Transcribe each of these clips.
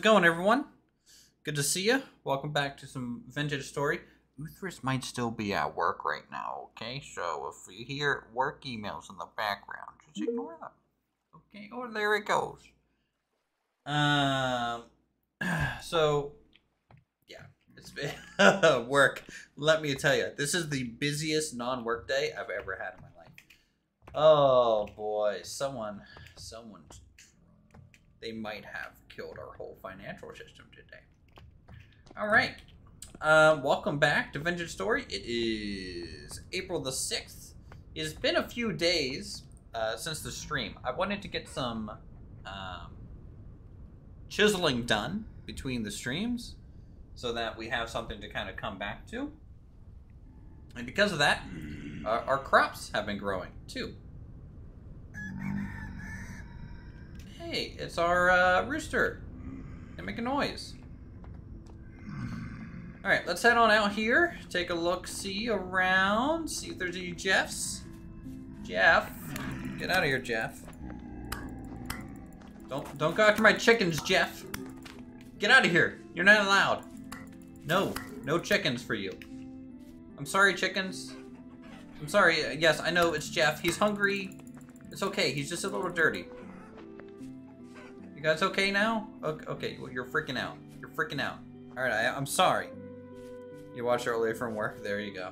it going, everyone? Good to see you. Welcome back to some vintage story. Uthris might still be at work right now. Okay, so if you hear work emails in the background, just ignore them. Okay, oh there it goes. Um, so yeah, it's been work. Let me tell you, this is the busiest non-work day I've ever had in my life. Oh boy, someone, someone, they might have killed our whole financial system today. All right, uh, welcome back to Vintage Story. It is April the sixth. It's been a few days uh, since the stream. I wanted to get some um, chiseling done between the streams so that we have something to kind of come back to. And because of that, our, our crops have been growing too. Hey, it's our uh, rooster. They make a noise. All right, let's head on out here. Take a look, see around, see if there's any Jeffs. Jeff, get out of here, Jeff. Don't don't go after my chickens, Jeff. Get out of here. You're not allowed. No, no chickens for you. I'm sorry, chickens. I'm sorry. Yes, I know it's Jeff. He's hungry. It's okay. He's just a little dirty. You guys okay now? Okay, okay well, you're freaking out. You're freaking out. All right, I, I'm sorry. You watched earlier from work. There you go.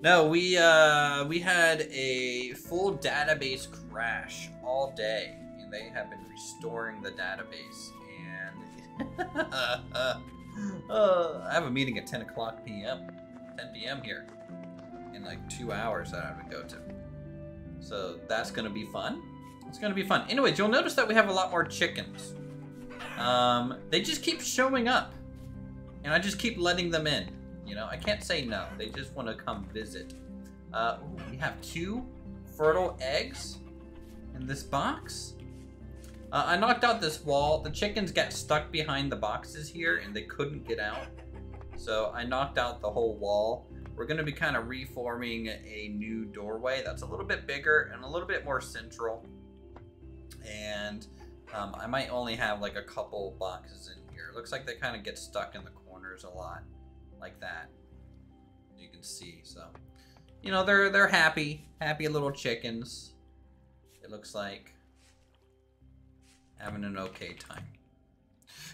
No, we uh, we had a full database crash all day, and they have been restoring the database. And uh, I have a meeting at 10 o'clock p.m. 10 p.m. here in like two hours that I have to go to. So that's gonna be fun. It's gonna be fun. Anyways, you'll notice that we have a lot more chickens. Um, they just keep showing up, and I just keep letting them in. You know, I can't say no. They just want to come visit. Uh, we have two fertile eggs in this box. Uh, I knocked out this wall. The chickens got stuck behind the boxes here, and they couldn't get out. So I knocked out the whole wall. We're going to be kind of reforming a new doorway that's a little bit bigger and a little bit more central. And um, I might only have like a couple boxes in here. It looks like they kind of get stuck in the corners a lot, like that. You can see. So, you know, they're they're happy, happy little chickens. It looks like having an okay time.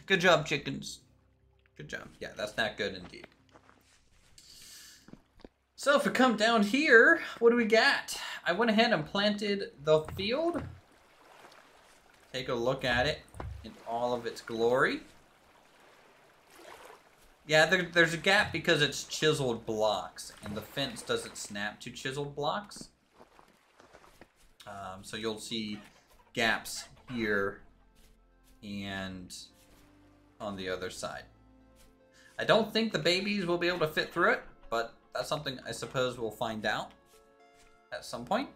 Good job, chickens. Good job. Yeah, that's not good indeed. So if we come down here, what do we got? I went ahead and planted the field. Take a look at it in all of its glory. Yeah, there, there's a gap because it's chiseled blocks, and the fence doesn't snap to chiseled blocks. Um, so you'll see gaps here and on the other side. I don't think the babies will be able to fit through it, but that's something I suppose we'll find out at some point.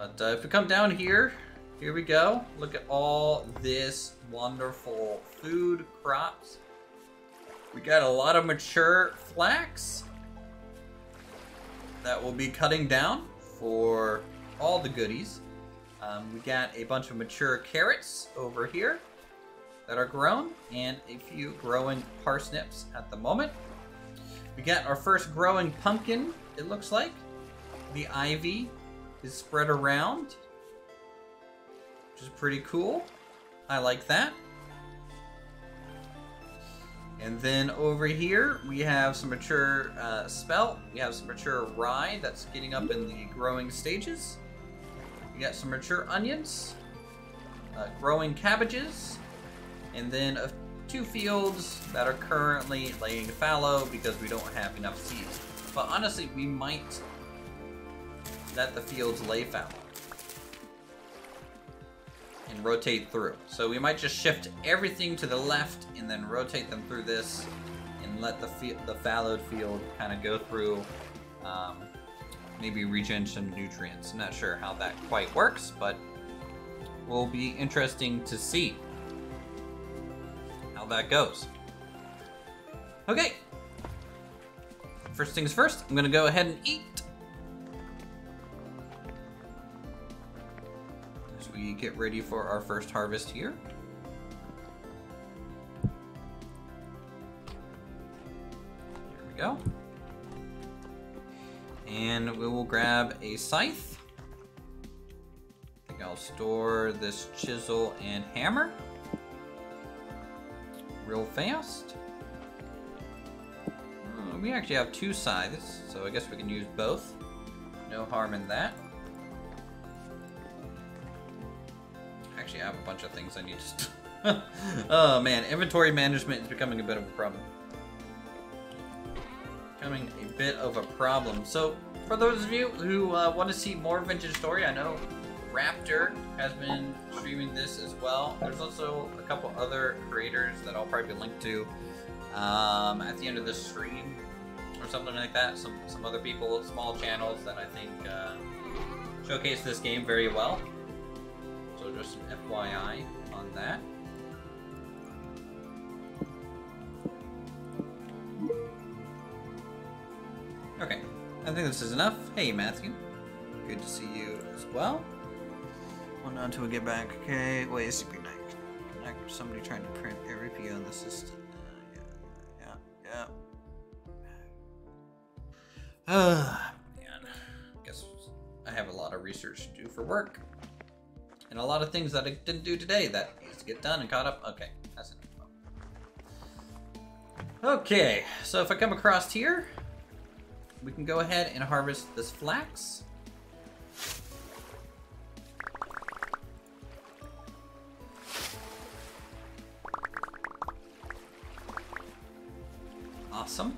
But uh, if we come down here, here we go. Look at all this wonderful food crops. We got a lot of mature flax that we'll be cutting down for all the goodies. Um, we got a bunch of mature carrots over here that are grown and a few growing parsnips at the moment. We got our first growing pumpkin, it looks like. The ivy is spread around, which is pretty cool. I like that. And then over here, we have some mature uh, spelt. We have some mature rye that's getting up in the growing stages. We got some mature onions, uh, growing cabbages, and then uh, two fields that are currently laying fallow because we don't have enough seeds. But honestly, we might let the fields lay fallow and rotate through. So we might just shift everything to the left and then rotate them through this and let the the fallowed field kind of go through, um, maybe regen some nutrients. I'm not sure how that quite works, but will be interesting to see how that goes. Okay. First things first, I'm gonna go ahead and eat. We get ready for our first harvest here. Here we go. And we will grab a scythe. I think I'll store this chisel and hammer real fast. Uh, we actually have two scythes, so I guess we can use both. No harm in that. Actually, I have a bunch of things I need to... oh man, inventory management is becoming a bit of a problem. Becoming a bit of a problem. So, for those of you who uh, want to see more Vintage Story, I know Raptor has been streaming this as well. There's also a couple other creators that I'll probably link to um, at the end of this stream or something like that. Some some other people, small channels that I think uh, showcase this game very well. Just an FYI on that. Okay, I think this is enough. Hey Matthew, good to see you as well. Hold on until we get back. Okay, wait, it's connect. Connect. Somebody trying to print every PO on the system. Uh, yeah, yeah, yeah. Uh, man. Guess I have a lot of research to do for work. And a lot of things that I didn't do today that needs to get done and caught up. Okay, that's enough. Okay, so if I come across here, we can go ahead and harvest this flax. Awesome.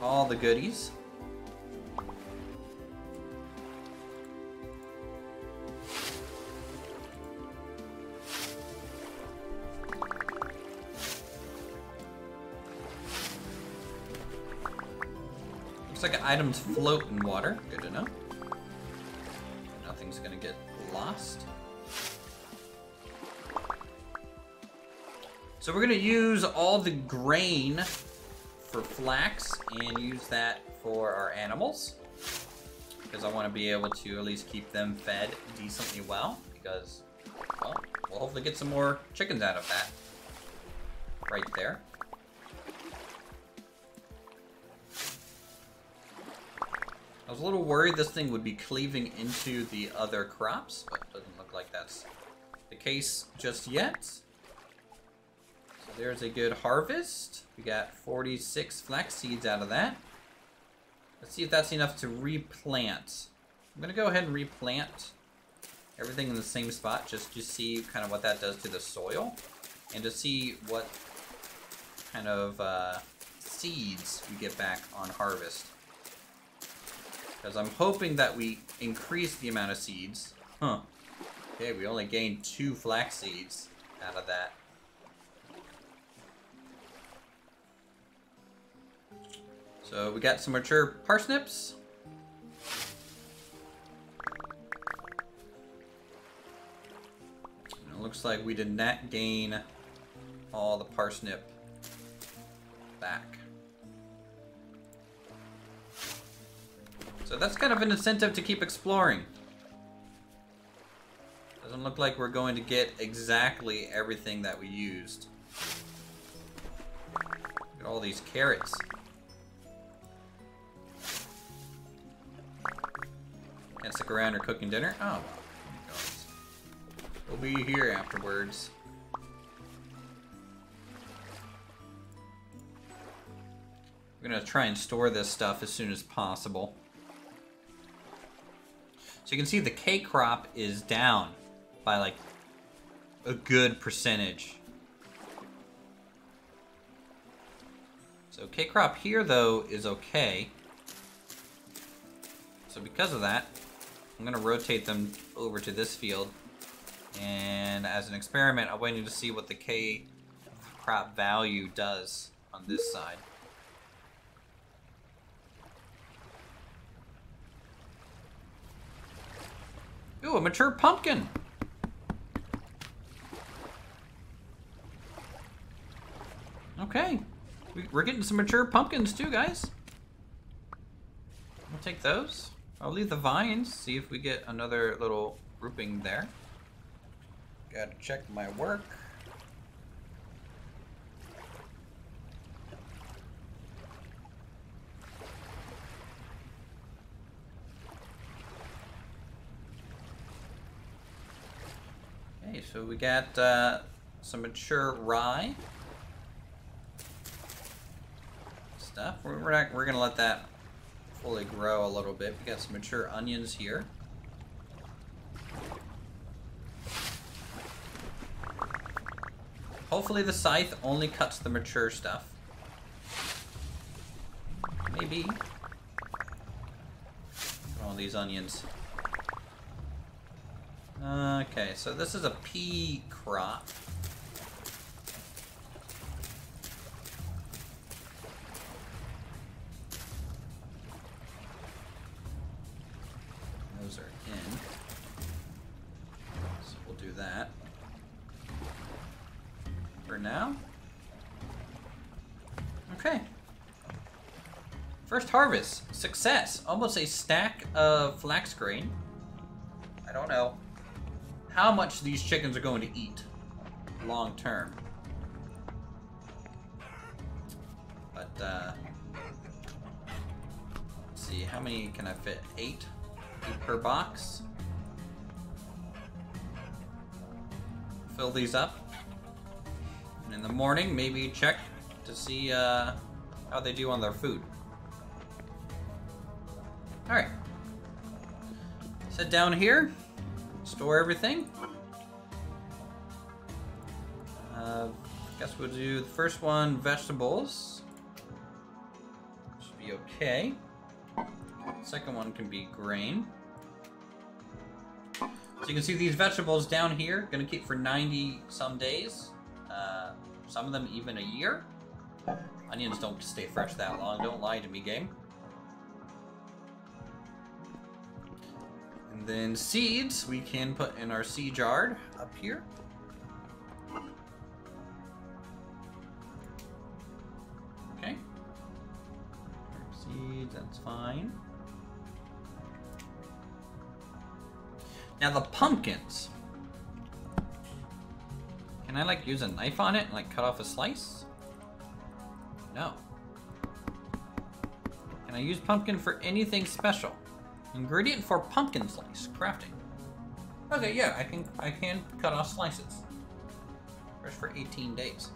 All the goodies. Items float in water. Good to know. Nothing's gonna get lost. So we're gonna use all the grain for flax and use that for our animals. Because I want to be able to at least keep them fed decently well. Because, well, we'll hopefully get some more chickens out of that. Right there. Was a little worried this thing would be cleaving into the other crops, but it doesn't look like that's the case just yet. So there's a good harvest. We got 46 flax seeds out of that. Let's see if that's enough to replant. I'm gonna go ahead and replant everything in the same spot just to see kind of what that does to the soil and to see what kind of uh, seeds we get back on harvest. Because I'm hoping that we increase the amount of seeds. Huh. Okay, we only gained two flax seeds out of that. So we got some mature parsnips. And it looks like we did not gain all the parsnip back. So that's kind of an incentive to keep exploring. Doesn't look like we're going to get exactly everything that we used. Look at all these carrots. Can't stick around or cooking dinner? Oh, well. We'll be here afterwards. We're gonna try and store this stuff as soon as possible. So you can see the K crop is down by like a good percentage. So K crop here though is okay. So because of that, I'm gonna rotate them over to this field. And as an experiment, I'm waiting to see what the K crop value does on this side. Ooh, a mature pumpkin! Okay. We're getting some mature pumpkins too, guys. We'll take those. I'll leave the vines, see if we get another little grouping there. Gotta check my work. So we got uh, some mature rye stuff. We're, we're not. We're gonna let that fully grow a little bit. We got some mature onions here. Hopefully the scythe only cuts the mature stuff. Maybe. All these onions. Okay, so this is a pea crop. Those are in. So we'll do that. For now. Okay. First harvest. Success. Almost a stack of flax grain. I don't know how much these chickens are going to eat long term. But, uh, see, how many can I fit? Eight? Eight per box? Fill these up. And in the morning, maybe check to see uh, how they do on their food. Alright. Sit down here store everything. Uh, guess we'll do the first one, vegetables. Should be okay. Second one can be grain. So you can see these vegetables down here, gonna keep for 90 some days. Uh, some of them even a year. Onions don't stay fresh that long, don't lie to me, game. And then seeds, we can put in our seed jar up here. Okay. Seeds, that's fine. Now the pumpkins. Can I like use a knife on it and like cut off a slice? No. Can I use pumpkin for anything special? Ingredient for pumpkin slice crafting. Okay, yeah, I can I can cut off slices. Fresh for 18 days.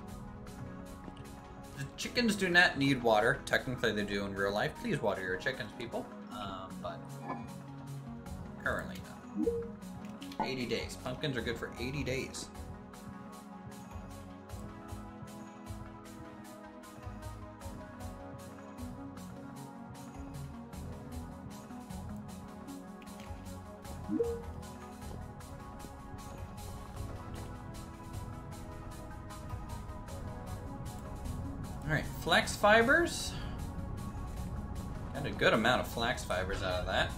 The chickens do not need water. Technically, they do in real life. Please water your chickens, people. Um, but currently, no. 80 days. Pumpkins are good for 80 days. Fibers. Got a good amount of flax fibers out of that.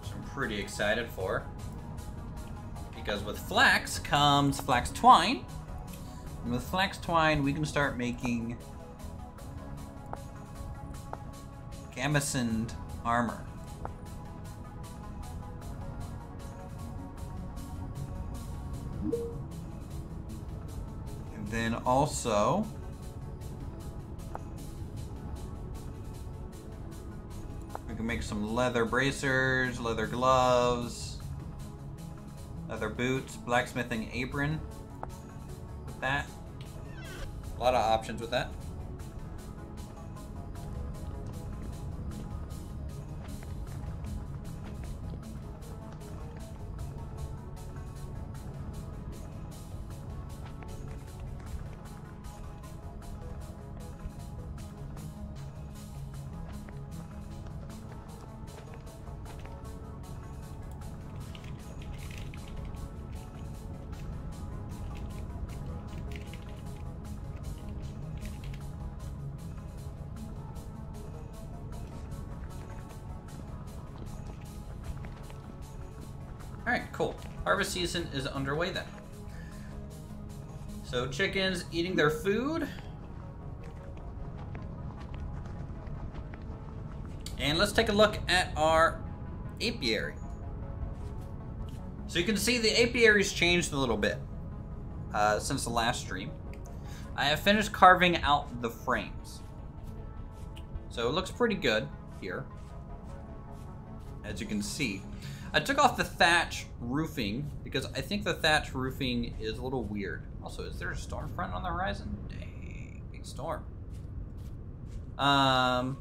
Which I'm pretty excited for. Because with flax comes flax twine. And with flax twine, we can start making gambeson armor. And then also can make some leather bracers, leather gloves, leather boots, blacksmithing apron with that. A lot of options with that. Season is underway then. So chickens eating their food. And let's take a look at our apiary. So you can see the apiary's changed a little bit uh, since the last stream. I have finished carving out the frames. So it looks pretty good here. As you can see. I took off the thatch roofing because I think the thatch roofing is a little weird. Also, is there a storm front on the horizon? Dang, big storm. Um,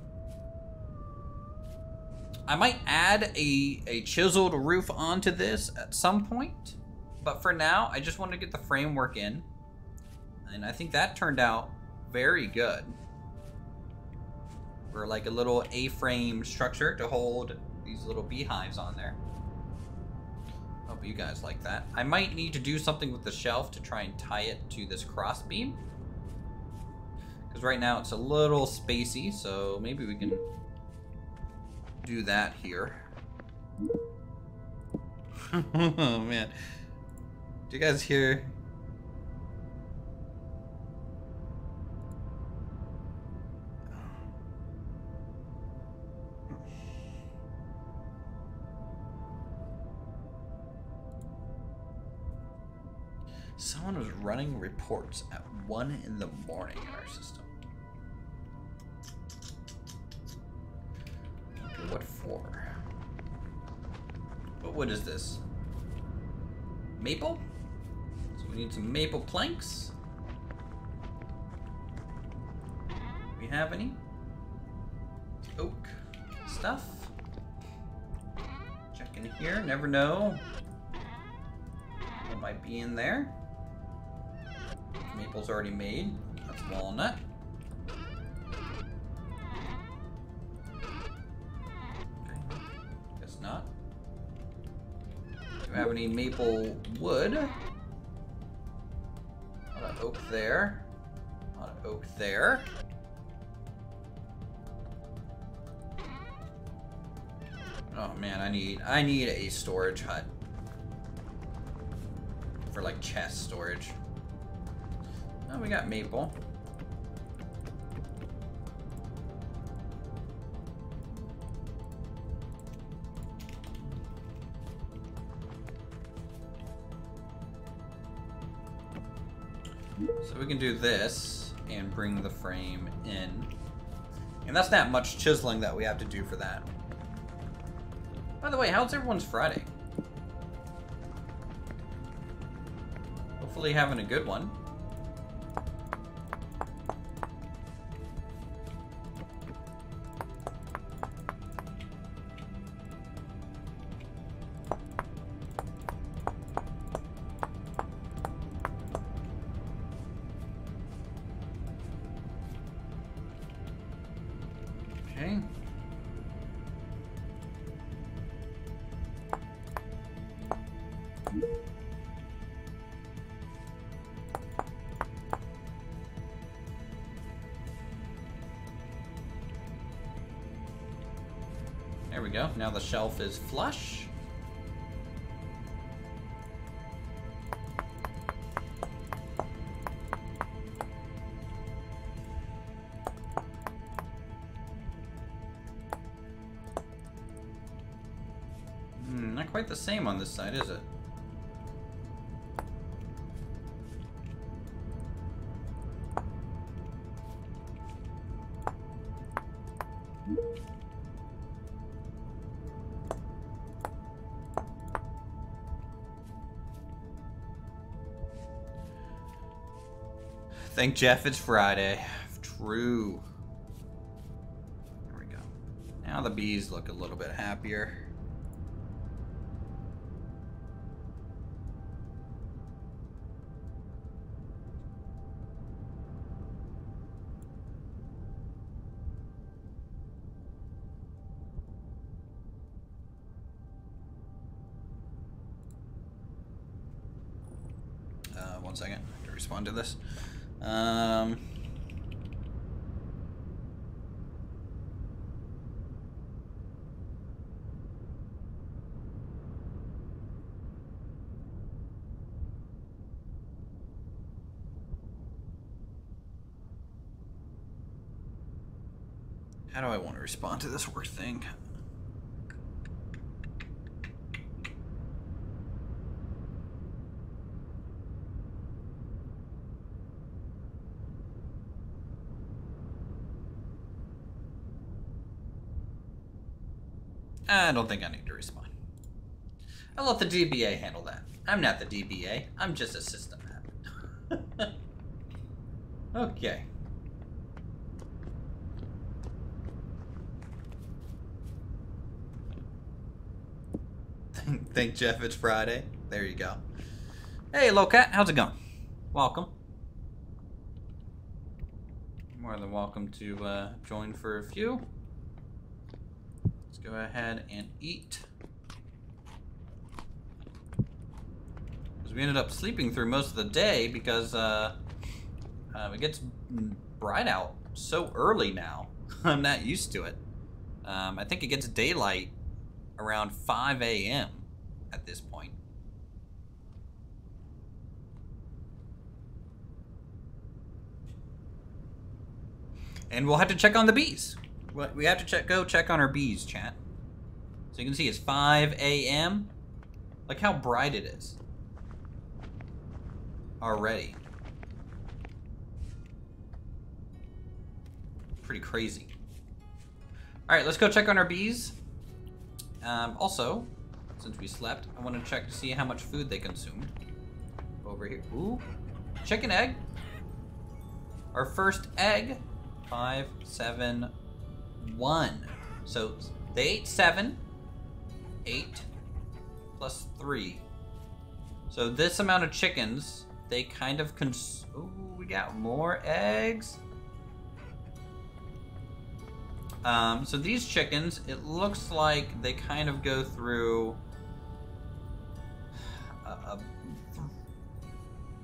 I might add a, a chiseled roof onto this at some point. But for now, I just want to get the framework in. And I think that turned out very good. For like a little A-frame structure to hold these little beehives on there. Hope you guys like that. I might need to do something with the shelf to try and tie it to this crossbeam. Because right now it's a little spacey, so maybe we can do that here. oh man. Do you guys hear Someone was running reports at 1 in the morning in our system. What for? What wood is this? Maple? So we need some maple planks. We have any? Oak stuff. Check in here, never know. What might be in there? Maple's already made. That's walnut. Okay. Guess not. Do we have any maple wood? A lot of oak there. A lot of oak there. Oh man, I need I need a storage hut for like chest storage. Oh, we got maple. So we can do this and bring the frame in. And that's not much chiseling that we have to do for that. By the way, how's everyone's Friday? Hopefully having a good one. Shelf is flush. Hmm, not quite the same on this side, is it? Thank Jeff it's Friday. True. There we go. Now the bees look a little bit happier. How do I want to respond to this work thing? I don't think I need to respond. I'll let the DBA handle that. I'm not the DBA. I'm just a system admin. okay. Thank Jeff it's Friday. There you go. Hey, Locat, how's it going? Welcome. More than welcome to uh, join for a few. Let's go ahead and eat. Because we ended up sleeping through most of the day because uh, uh, it gets bright out so early now. I'm not used to it. Um, I think it gets daylight around 5 a.m. at this point. And we'll have to check on the bees. We have to check, go check on our bees, chat. So you can see it's 5 a.m. Like how bright it is. Already. Pretty crazy. Alright, let's go check on our bees. Um, also, since we slept, I want to check to see how much food they consumed. Over here. Ooh. Chicken egg. Our first egg. Five, seven, one. So they ate seven. Eight plus three. So this amount of chickens, they kind of cons- Ooh, we got more eggs. Um, so these chickens, it looks like they kind of go through a,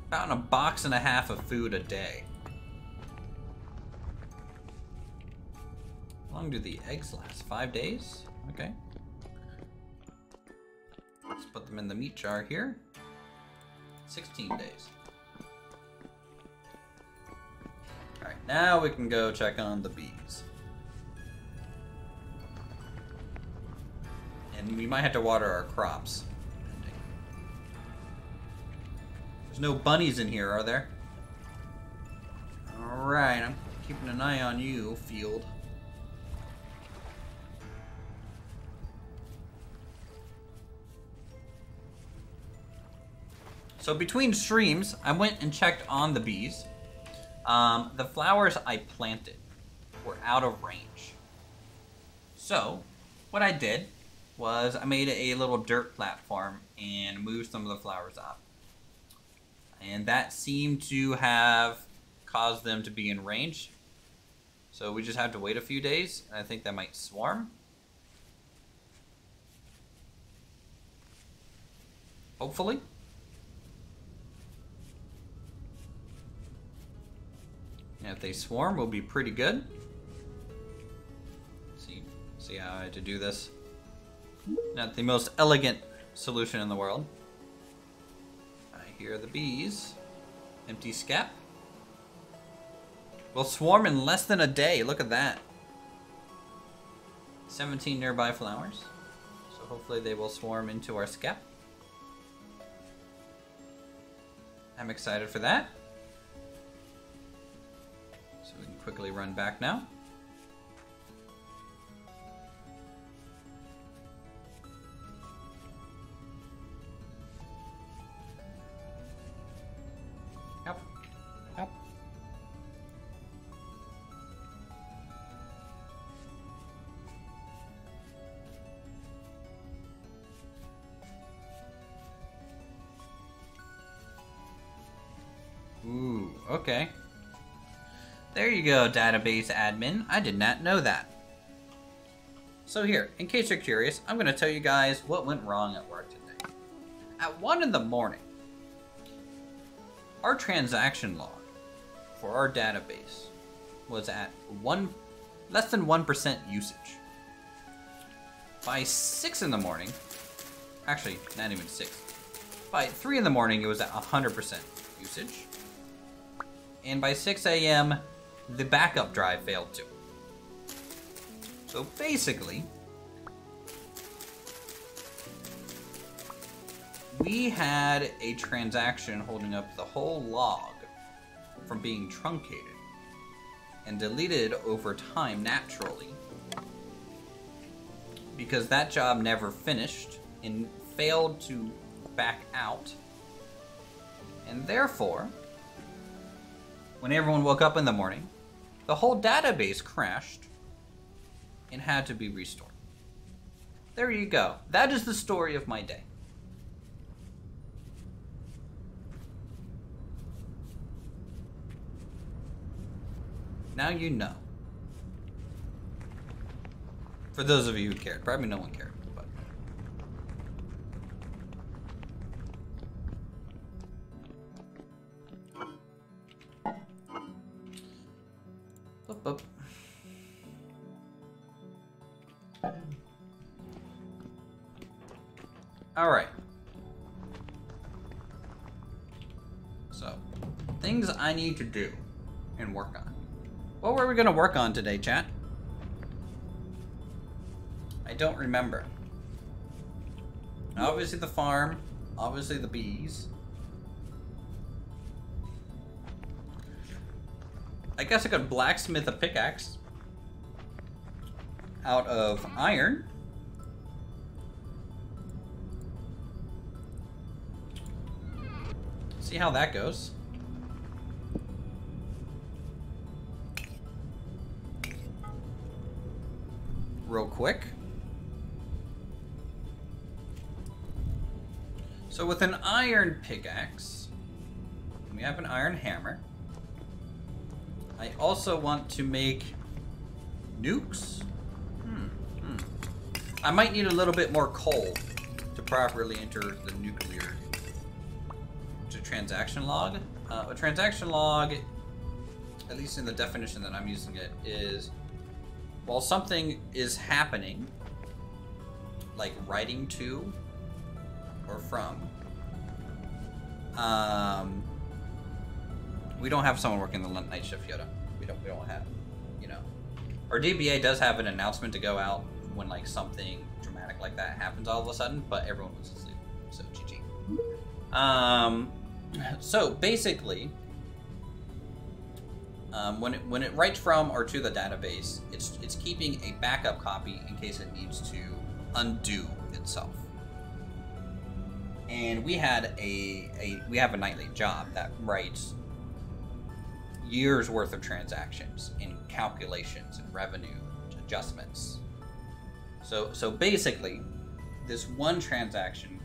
about a box and a half of food a day. How long do the eggs last? Five days? Okay. Let's put them in the meat jar here. 16 days. Alright, now we can go check on the bees. And we might have to water our crops. There's no bunnies in here, are there? Alright, I'm keeping an eye on you, field. So between streams, I went and checked on the bees. Um, the flowers I planted were out of range. So, what I did was I made a little dirt platform and moved some of the flowers up. And that seemed to have caused them to be in range. So we just have to wait a few days, and I think that might swarm. Hopefully. And if they swarm, we'll be pretty good. See, see how I had to do this. Not the most elegant solution in the world. I hear the bees. Empty skep. Will swarm in less than a day. Look at that. 17 nearby flowers. So hopefully they will swarm into our skep. I'm excited for that. So we can quickly run back now. Okay. There you go, database admin. I did not know that. So here, in case you're curious, I'm going to tell you guys what went wrong at work today. At 1 in the morning, our transaction log for our database was at one less than 1% usage. By 6 in the morning, actually, not even 6. By 3 in the morning, it was at 100% usage and by 6 a.m., the backup drive failed too. So basically, we had a transaction holding up the whole log from being truncated and deleted over time naturally because that job never finished and failed to back out. And therefore, when everyone woke up in the morning, the whole database crashed and had to be restored. There you go. That is the story of my day. Now you know. For those of you who cared. Probably no one cared. Up, up. All right. So, things I need to do and work on. What were we going to work on today, chat? I don't remember. Obviously the farm, obviously the bees. I guess I could blacksmith a pickaxe out of iron. See how that goes. Real quick. So with an iron pickaxe, we have an iron hammer. I also want to make nukes. Hmm, hmm. I might need a little bit more coal to properly enter the nuclear to transaction log. Uh, a transaction log, at least in the definition that I'm using it, is while something is happening, like writing to or from, um, we don't have someone working the night shift yet. We don't. We don't have, you know, our DBA does have an announcement to go out when like something dramatic like that happens all of a sudden, but everyone was asleep. So GG. Um, so basically, um, when it when it writes from or to the database, it's it's keeping a backup copy in case it needs to undo itself. And we had a, a we have a nightly job that writes years worth of transactions in calculations and revenue adjustments. So so basically, this one transaction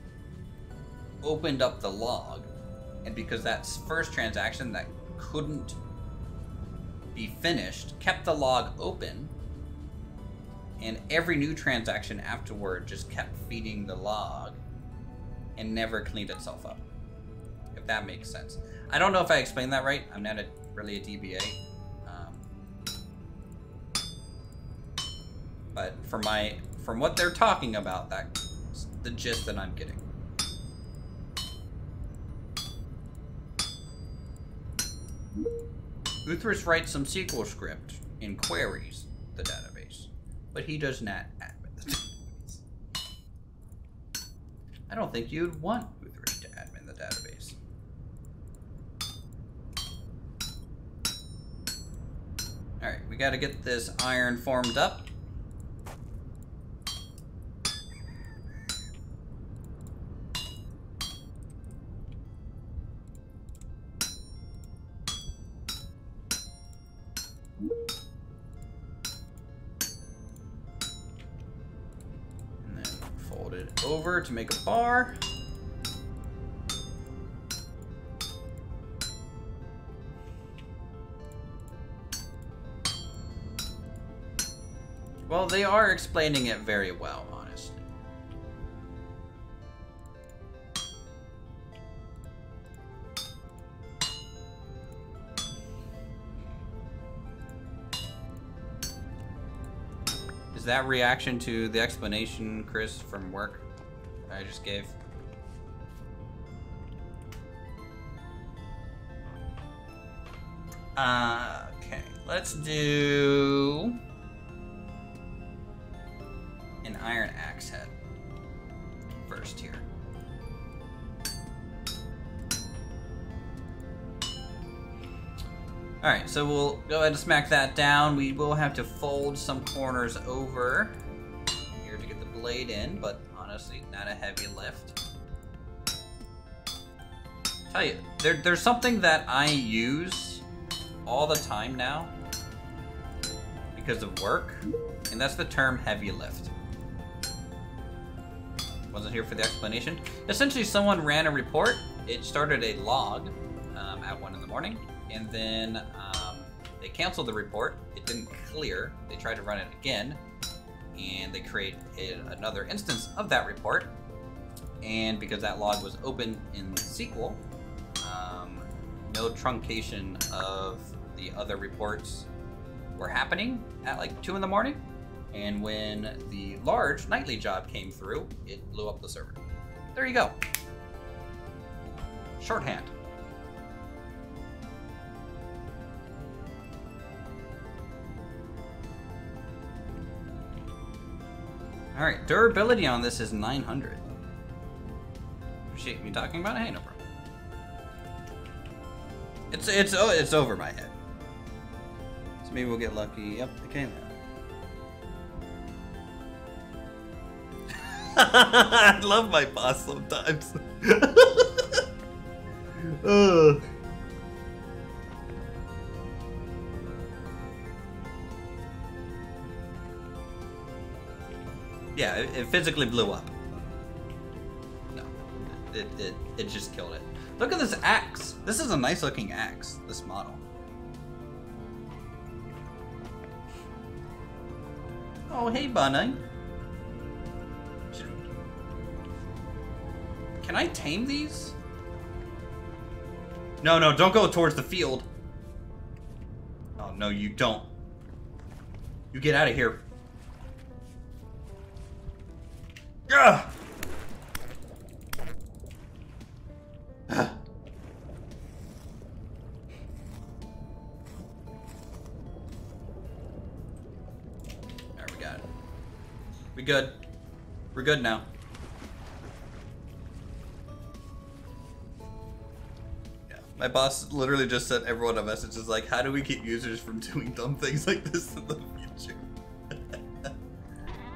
opened up the log, and because that first transaction that couldn't be finished kept the log open, and every new transaction afterward just kept feeding the log and never cleaned itself up. If that makes sense. I don't know if I explained that right. I'm not a, really a DBA. Um, but for my from what they're talking about, that's the gist that I'm getting. Uthris writes some SQL script and queries the database, but he does not admin the database. I don't think you'd want Uthris to admin the database. Alright, we gotta get this iron formed up. And then fold it over to make a bar. Well, they are explaining it very well, honestly. Is that reaction to the explanation, Chris, from work I just gave? Uh, okay, let's do... Iron Axe Head first here. Alright, so we'll go ahead and smack that down. We will have to fold some corners over here to get the blade in, but honestly, not a heavy lift. Tell you, there, there's something that I use all the time now because of work, and that's the term heavy lift. Wasn't here for the explanation. Essentially, someone ran a report. It started a log um, at 1 in the morning, and then um, they canceled the report. It didn't clear. They tried to run it again, and they create another instance of that report. And because that log was open in SQL, um, no truncation of the other reports were happening at like 2 in the morning. And when the large nightly job came through, it blew up the server. There you go. Shorthand. All right, durability on this is 900. Appreciate me talking about it. Hey, no problem. It's it's oh it's over my head. So maybe we'll get lucky. Yep, it came I love my boss sometimes. Yeah, it, it, physically blew up. No, it, it, it just killed it. Look at this axe. This is a nice looking axe, this model. Oh, hey, Bunny. Can I tame these? No, no, don't go towards the field. Oh, no, you don't. You get out of here. Ugh! There we got it. We good. We're good now. My boss literally just sent everyone a message is like, how do we keep users from doing dumb things like this in the future?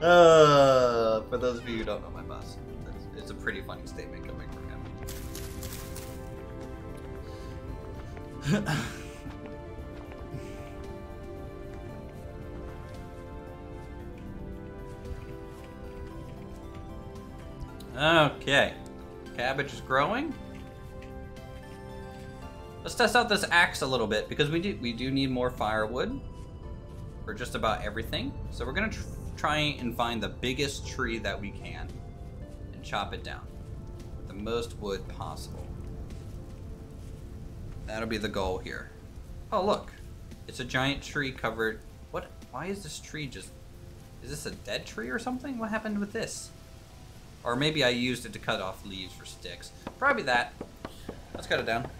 uh, for those of you who don't know my boss, it's, it's a pretty funny statement coming from him. okay. Cabbage is growing. Let's test out this axe a little bit because we do we do need more firewood for just about everything. So we're gonna tr try and find the biggest tree that we can and chop it down with the most wood possible. That'll be the goal here. Oh look, it's a giant tree covered. What? Why is this tree just? Is this a dead tree or something? What happened with this? Or maybe I used it to cut off leaves for sticks. Probably that. Let's cut it down.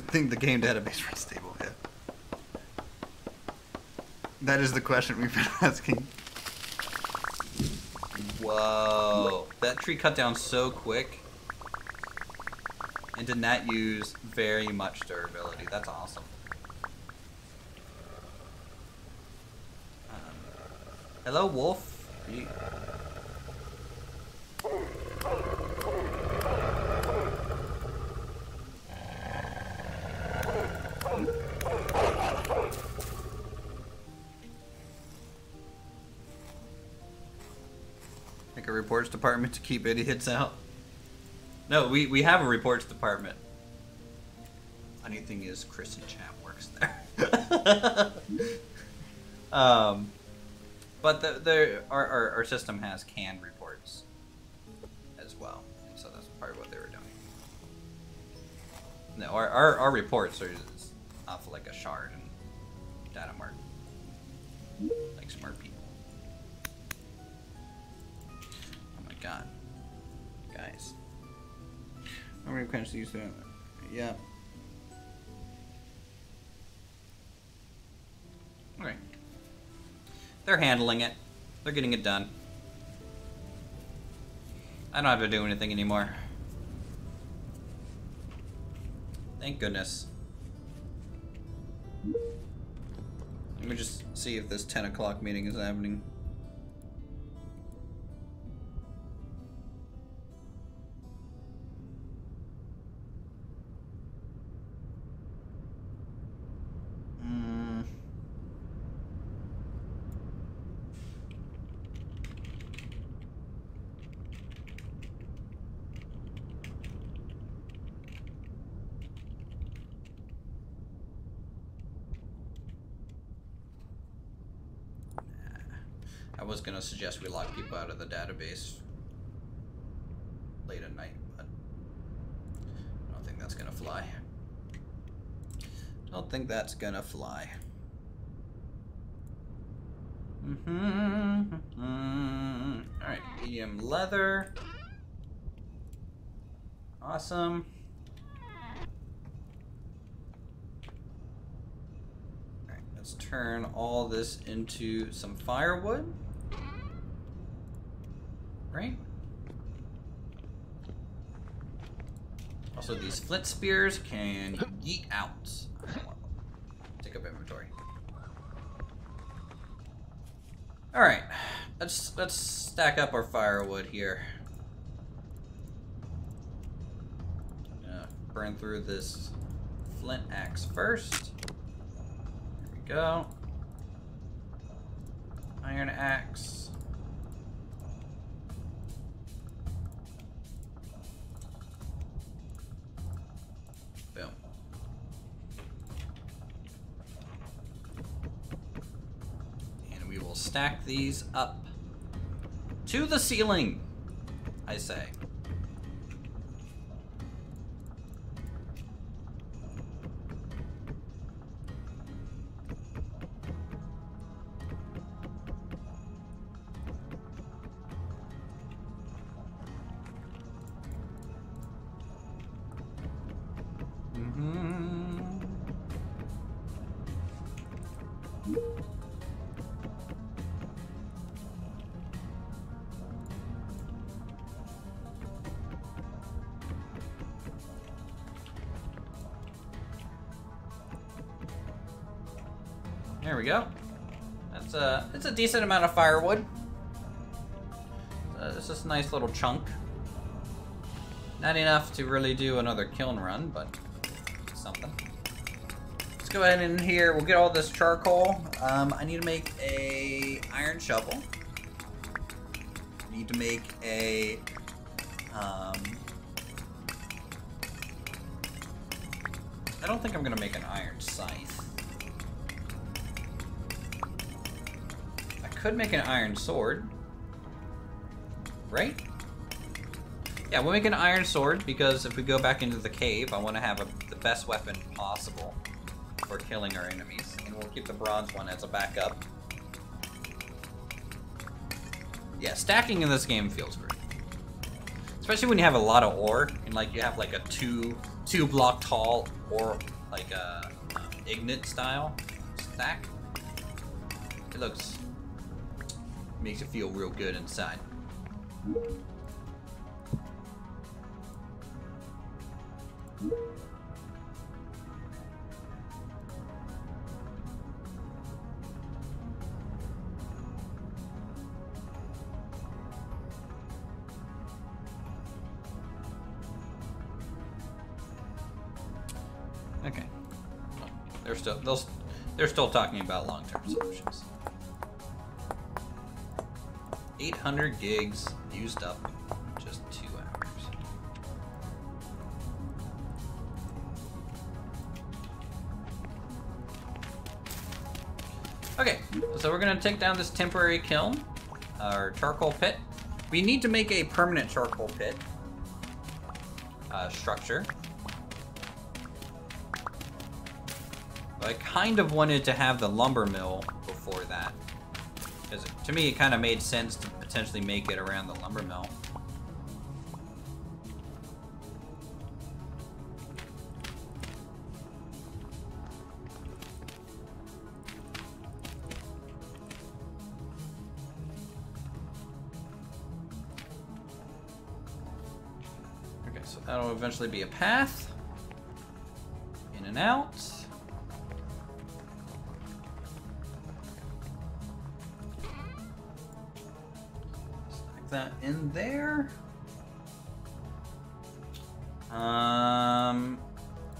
Think the game database runs stable, yeah. That is the question we've been asking. Whoa. That tree cut down so quick. And did not use very much durability. That's awesome. Um, hello, wolf. A reports department to keep idiots out. No, we, we have a reports department. Funny thing is, and Champ works there. um, but the, the our, our, our system has canned reports as well, and so that's part of what they were doing. No, our, our, our reports are just off like a shard god, guys. How many questions use that? Yeah. Okay. They're handling it. They're getting it done. I don't have to do anything anymore. Thank goodness. Let me just see if this 10 o'clock meeting is happening. Suggest we lock people out of the database late at night, but I don't think that's gonna fly. Don't think that's gonna fly. Mm-hmm. All right, medium leather. Awesome. All right, let's turn all this into some firewood. Right? Also, these flint spears can yeet out. Take up inventory. All right, let's let's stack up our firewood here. Burn through this flint axe first. There we go. Iron axe. Stack these up to the ceiling, I say. Decent amount of firewood. Uh, just a nice little chunk. Not enough to really do another kiln run, but something. Let's go ahead in here. We'll get all this charcoal. Um, I need to make a iron shovel. I need to make a um, I don't think I'm gonna make an iron could make an iron sword. Right? Yeah, we'll make an iron sword because if we go back into the cave, I want to have a, the best weapon possible for killing our enemies. And we'll keep the bronze one as a backup. Yeah, stacking in this game feels great. Especially when you have a lot of ore and like you have like a two two block tall or like a um, ingot style stack. It looks makes it feel real good inside. Okay. They're still they're still talking about long-term solutions. 800 gigs used up in just two hours. Okay, so we're gonna take down this temporary kiln, our charcoal pit. We need to make a permanent charcoal pit uh, structure. I kind of wanted to have the lumber mill to me, it kind of made sense to potentially make it around the lumber mill. Okay, so that'll eventually be a path. In and out. In there. Um,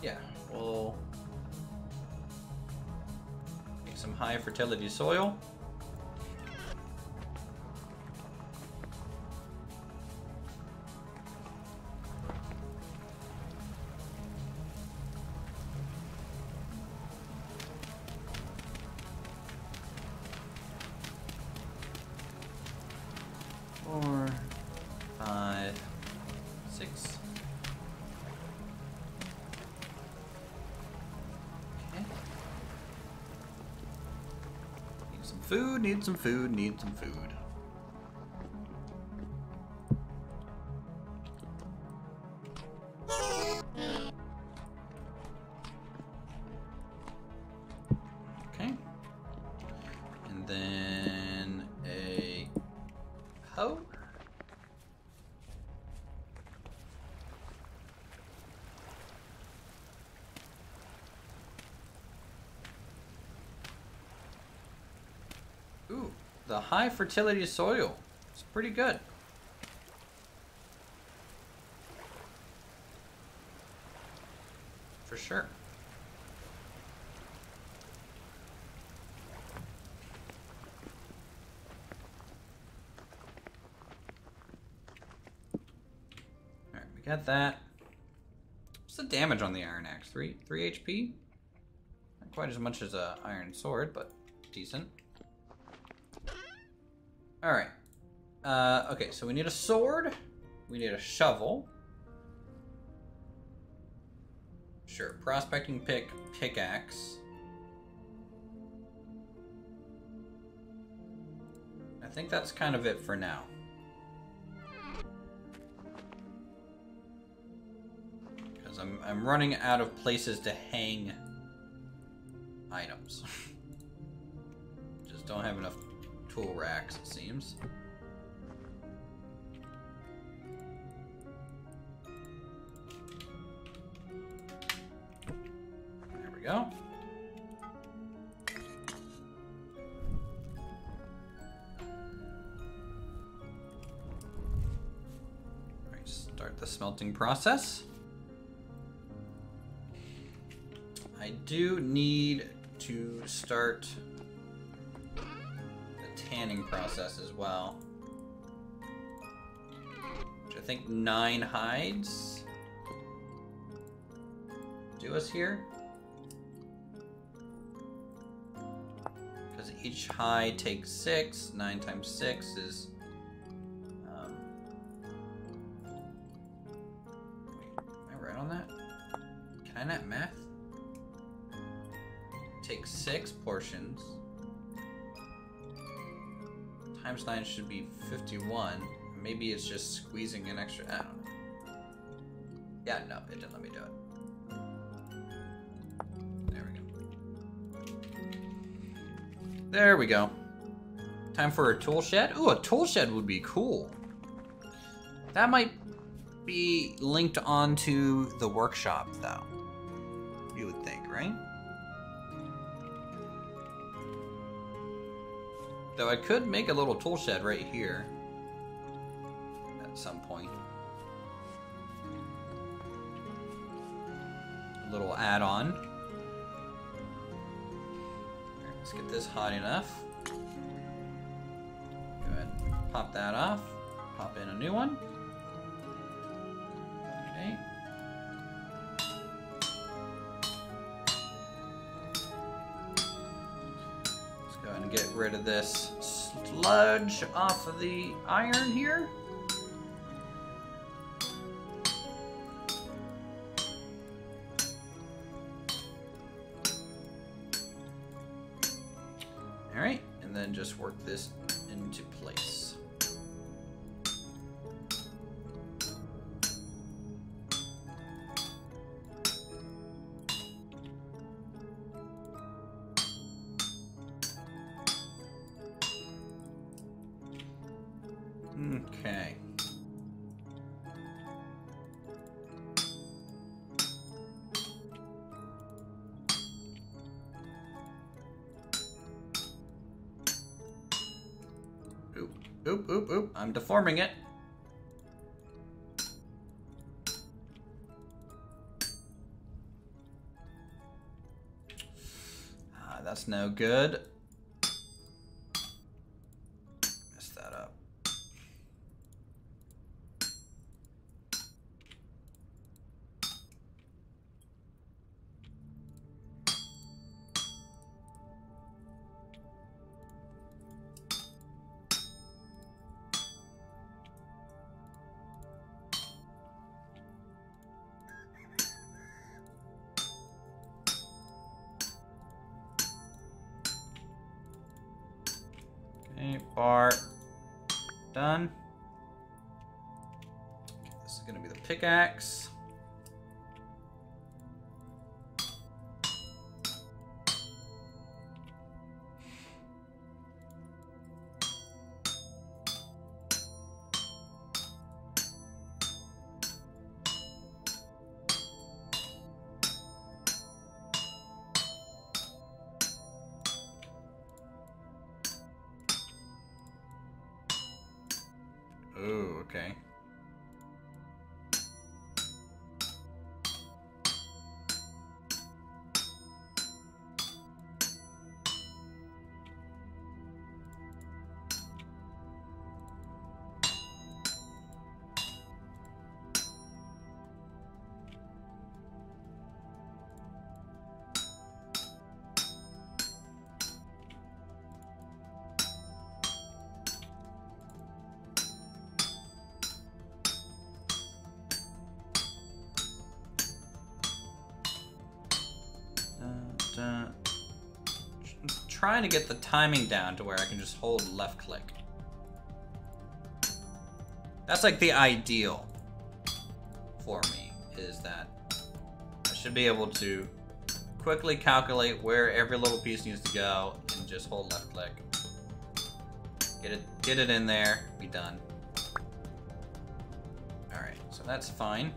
yeah, we'll make some high fertility soil. Some food, need some food, need some food. High fertility soil. It's pretty good. For sure. Alright, we got that. What's the damage on the iron axe? Three three HP? Not quite as much as a iron sword, but decent. Alright. Uh, okay, so we need a sword. We need a shovel. Sure, prospecting pick, pickaxe. I think that's kind of it for now. Because I'm, I'm running out of places to hang items. Just don't have enough tool racks, it seems. There we go. Start the smelting process. I do need to start process as well. Which I think nine hides do us here. Because each hide takes six. Nine times six is. 61. Maybe it's just squeezing an extra... I don't know. Yeah, no, it didn't let me do it. There we go. There we go. Time for a tool shed? Ooh, a tool shed would be cool. That might be linked onto the workshop, though. You would think, right? Though I could make a little tool shed right here some point. A little add-on. Let's get this hot enough. Go ahead, pop that off. Pop in a new one. Okay. Let's go ahead and get rid of this sludge off of the iron here. Just work this into place. Oop, oop, oop. I'm deforming it. Ah, that's no good. Trying to get the timing down to where I can just hold left click. That's like the ideal for me, is that I should be able to quickly calculate where every little piece needs to go and just hold left click. Get it get it in there, be done. Alright, so that's fine.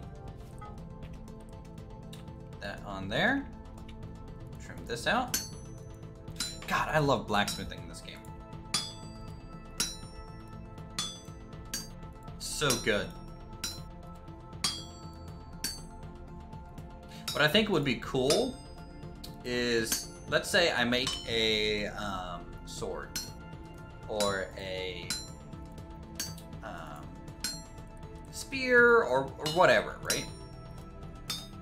That on there. Trim this out. God, I love blacksmithing in this game. So good. What I think would be cool is, let's say I make a um, sword or a um, spear or, or whatever, right?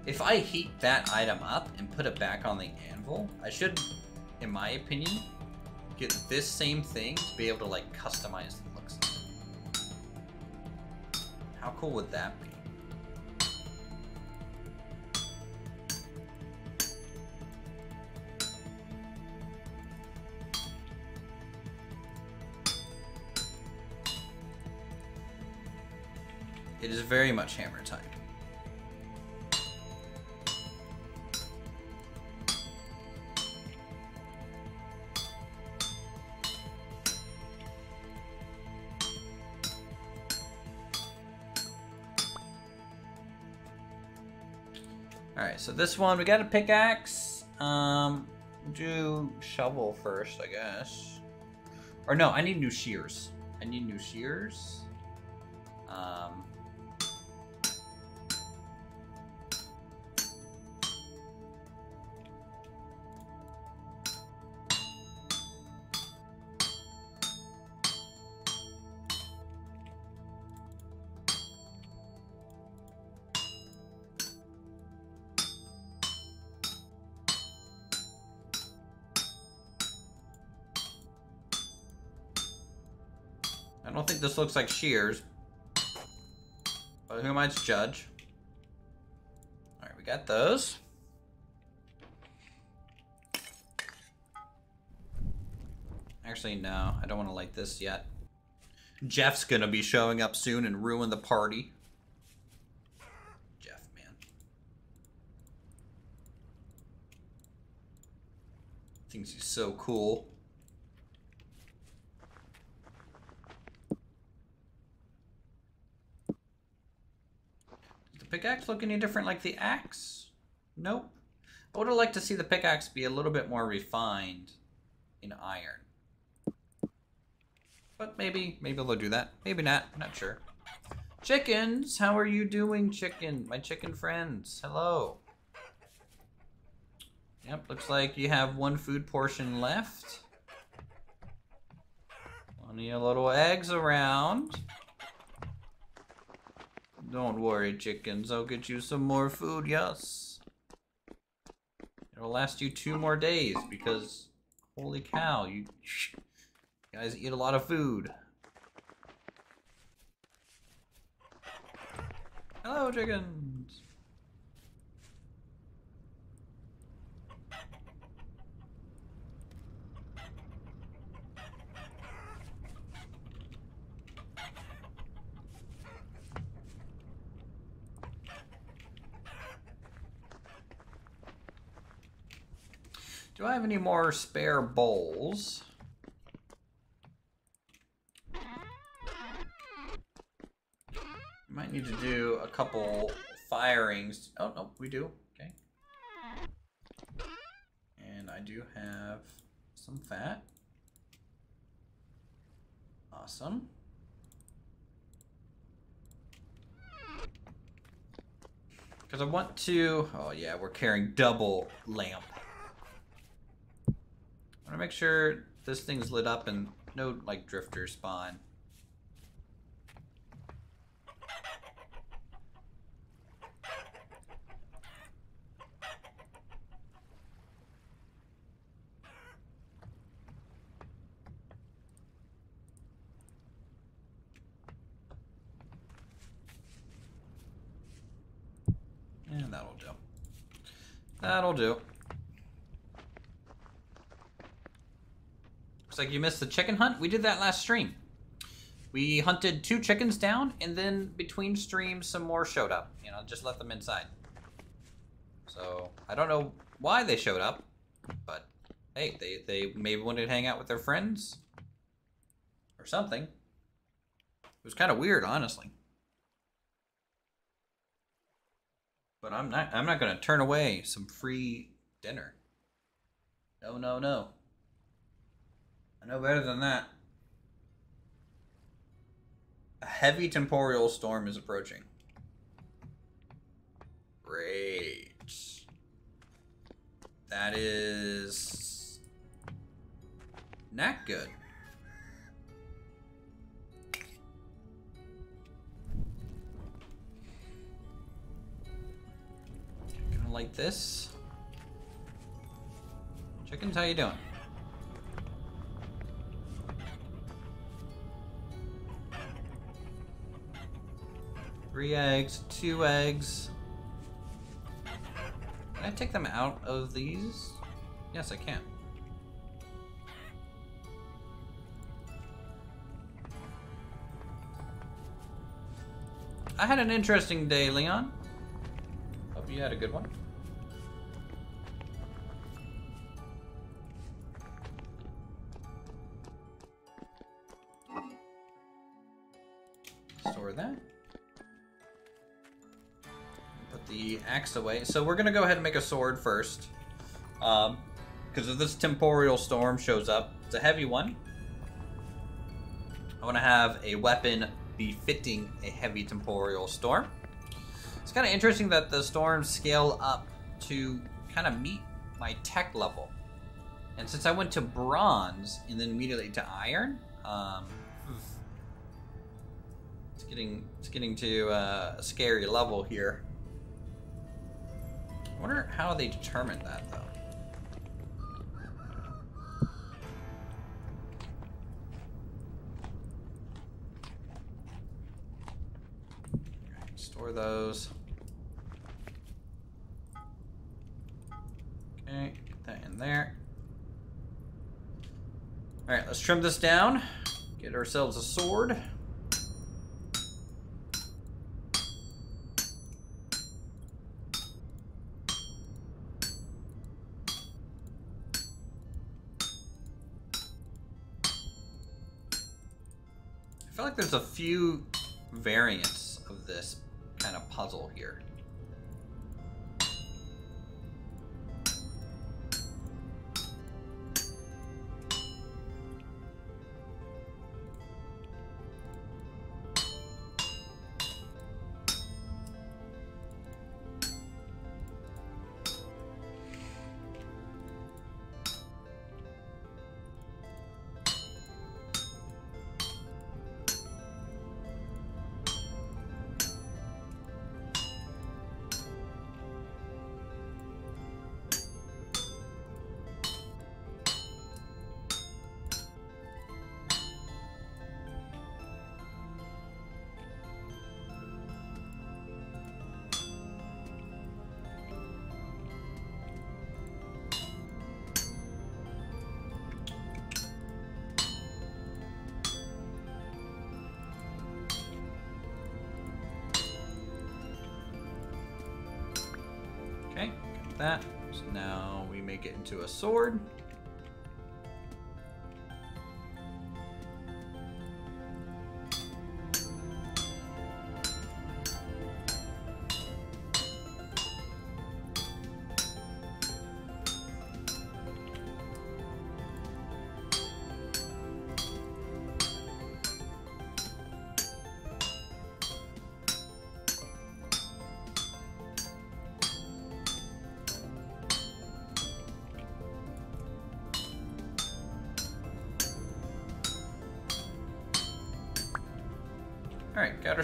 If I heat that item up and put it back on the anvil, I should, in my opinion, get this same thing to be able to like customize the looks. How cool would that be? It is very much hammer time. So this one, we got a pickaxe. Um, do shovel first, I guess. Or no, I need new shears. I need new shears. Um, I don't think this looks like shears. But who am I to judge? Alright, we got those. Actually, no. I don't want to light this yet. Jeff's gonna be showing up soon and ruin the party. Jeff, man. Thinks he's so cool. Pickaxe look any different like the axe? Nope. I would have liked to see the pickaxe be a little bit more refined in iron. But maybe, maybe they'll do that. Maybe not. I'm not sure. Chickens, how are you doing, chicken? My chicken friends, hello. Yep, looks like you have one food portion left. Plenty of little eggs around. Don't worry, chickens. I'll get you some more food, yes. It'll last you two more days because, holy cow, you, you guys eat a lot of food. Hello, chickens. Do I have any more spare bowls? Might need to do a couple firings. Oh, no, we do. Okay. And I do have some fat. Awesome. Because I want to... Oh, yeah, we're carrying double lamp. Want to make sure this thing's lit up and no, like, drifter spawn. And that'll do. That'll do. Like you missed the chicken hunt. We did that last stream. We hunted two chickens down, and then between streams, some more showed up. You know, just let them inside. So, I don't know why they showed up, but hey, they, they maybe wanted to hang out with their friends or something. It was kind of weird, honestly. But I'm not I'm not gonna turn away some free dinner. No, no, no. I know better than that. A heavy temporal storm is approaching. Great. That is not good. Gonna like this. Chickens, how you doing? Three eggs, two eggs. Can I take them out of these? Yes, I can. I had an interesting day, Leon. Hope you had a good one. Store that. The axe away. So we're gonna go ahead and make a sword first. Um, because if this temporal storm shows up, it's a heavy one. I want to have a weapon befitting a heavy temporal storm. It's kind of interesting that the storms scale up to kind of meet my tech level. And since I went to bronze and then immediately to iron, um, it's getting it's getting to uh, a scary level here. Wonder how they determined that though. Store those. Okay, get that in there. Alright, let's trim this down. Get ourselves a sword. There's a few variants of this kind of puzzle here. It into a sword.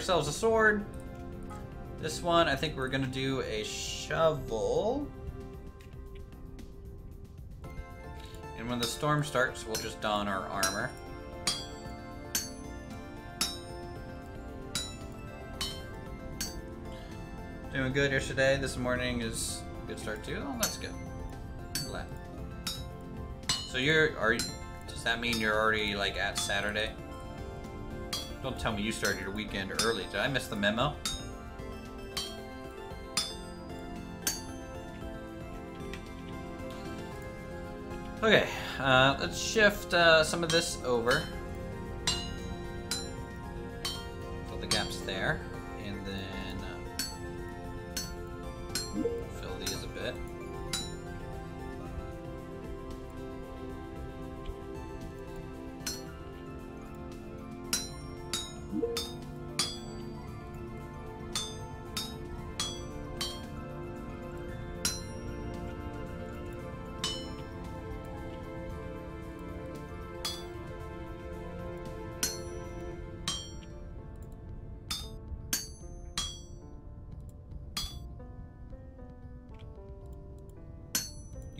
Ourselves a sword. This one, I think we're gonna do a shovel. And when the storm starts, we'll just don our armor. Doing good yesterday. This morning is a good start too. Oh, that's good. So you're, are does that mean you're already like at Saturday? Don't tell me you started your weekend early. Did I miss the memo? Okay, uh, let's shift uh, some of this over.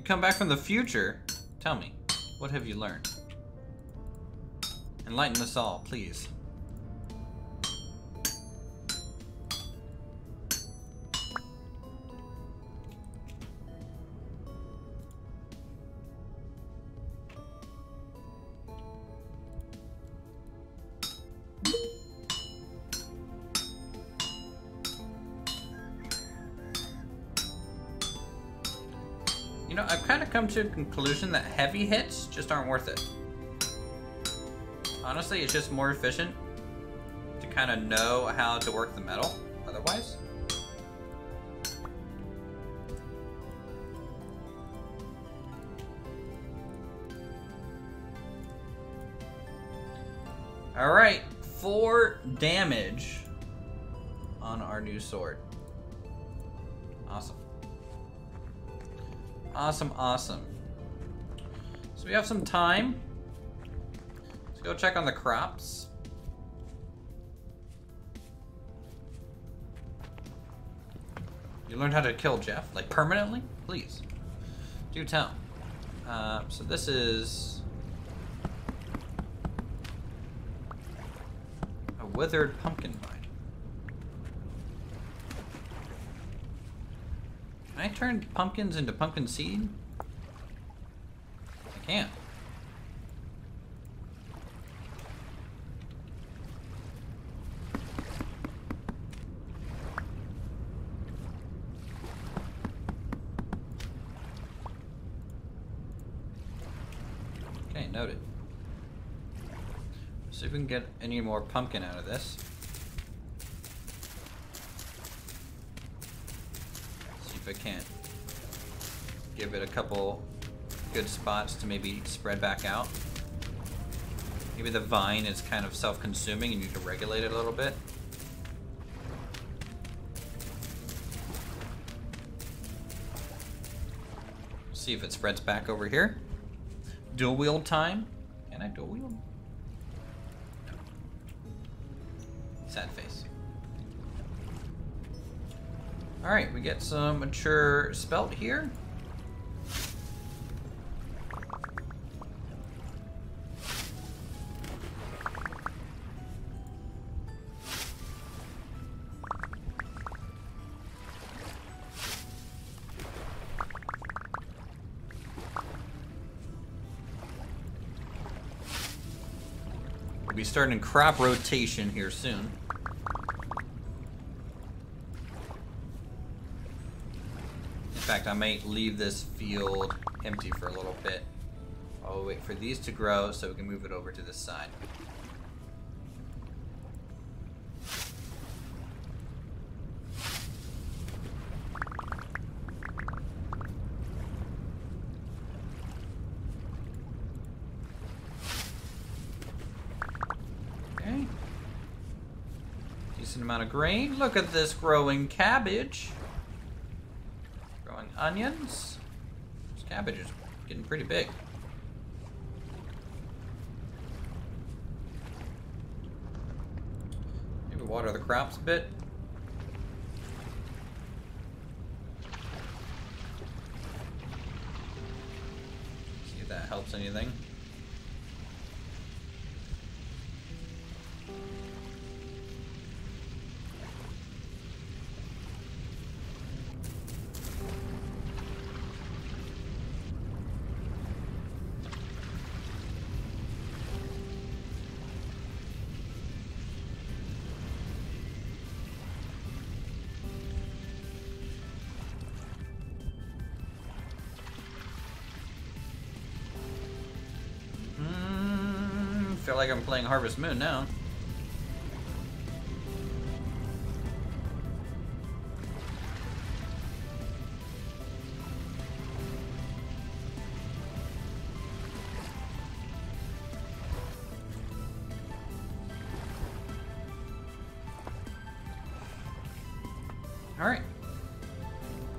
Come back from the future. Tell me, what have you learned? Enlighten us all, please. To a conclusion that heavy hits just aren't worth it. Honestly, it's just more efficient to kind of know how to work the metal otherwise. Alright, four damage on our new sword. Awesome, awesome. So we have some time. Let's go check on the crops. You learned how to kill Jeff? Like permanently? Please. Do tell. Uh, so this is... A withered pumpkin vine. Can I turn pumpkins into pumpkin seed? I can't. Okay, noted. See if we can get any more pumpkin out of this. Spots to maybe spread back out. Maybe the vine is kind of self-consuming and you need to regulate it a little bit. See if it spreads back over here. Dual wield time. Can I dual wield? Sad face. Alright, we get some mature spelt here. Starting crop rotation here soon. In fact, I might leave this field empty for a little bit. I'll wait for these to grow so we can move it over to this side. Okay. Decent amount of grain. Look at this growing cabbage. Growing onions. This cabbage is getting pretty big. Maybe water the crops a bit. Like I'm playing Harvest Moon now. Alright.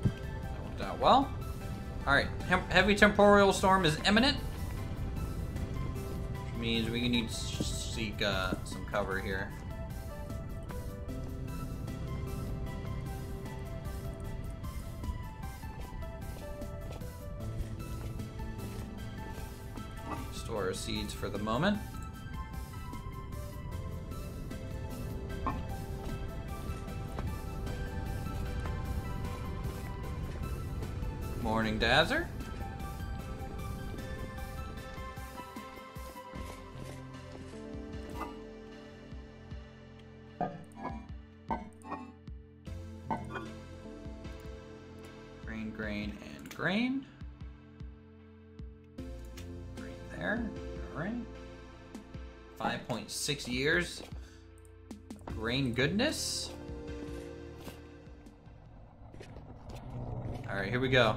That worked out well. Alright, heavy temporal storm is imminent. Uh, some cover here. Store our seeds for the moment. 5.6 years. Grain goodness. Alright, here we go.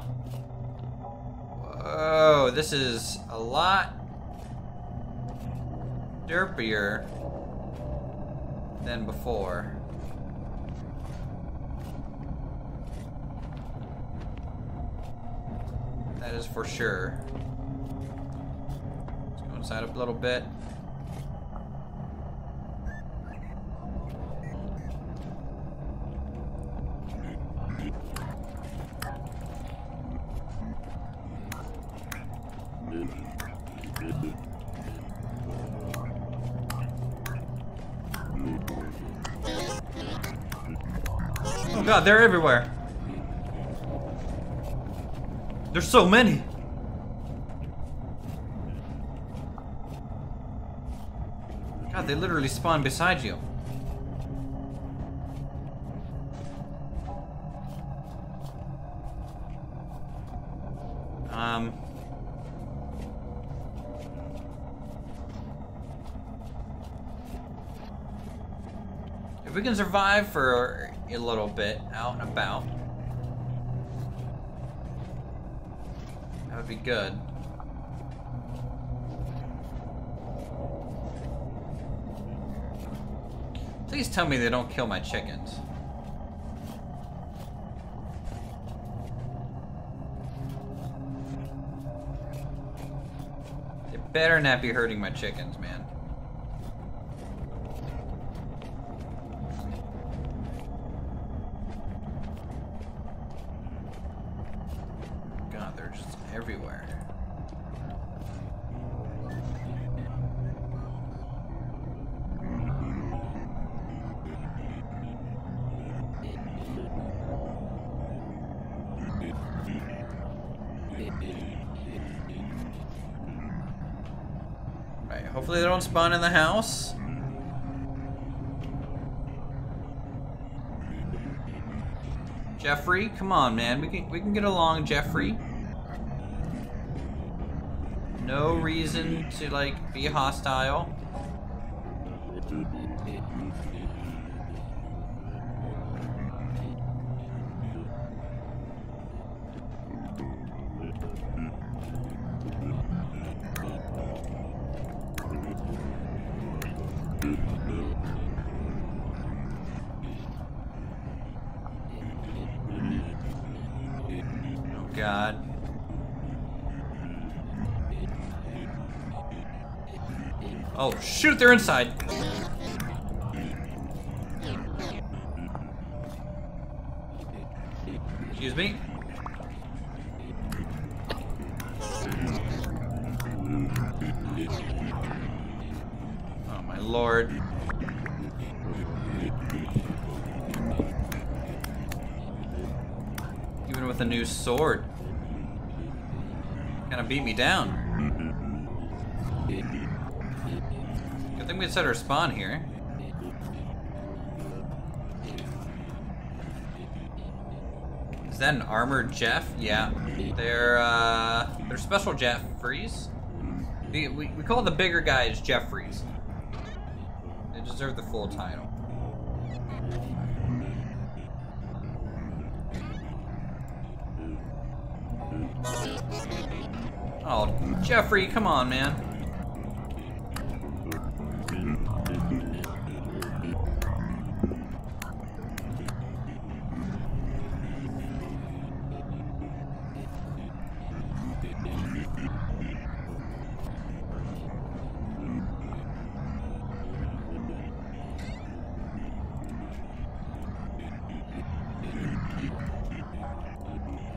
Whoa, this is a lot derpier than before. That is for sure. Let's go inside up a little bit. God, they're everywhere. There's so many. God, they literally spawn beside you. Um. If we can survive for a little bit out and about, that would be good. Please tell me they don't kill my chickens. They better not be hurting my chickens, man. God, they're just everywhere. Right, spawn in the house. Jeffrey, come on, man. We can we can get along, Jeffrey. No reason to like be hostile. Oh god. Oh shoot, they're inside. Beat me down. Good thing we set our spawn here. Is that an armored Jeff? Yeah. They're uh they're special Jeffries. We, we, we call the bigger guys Jeffries. They deserve the full title. Jeffrey, come on, man.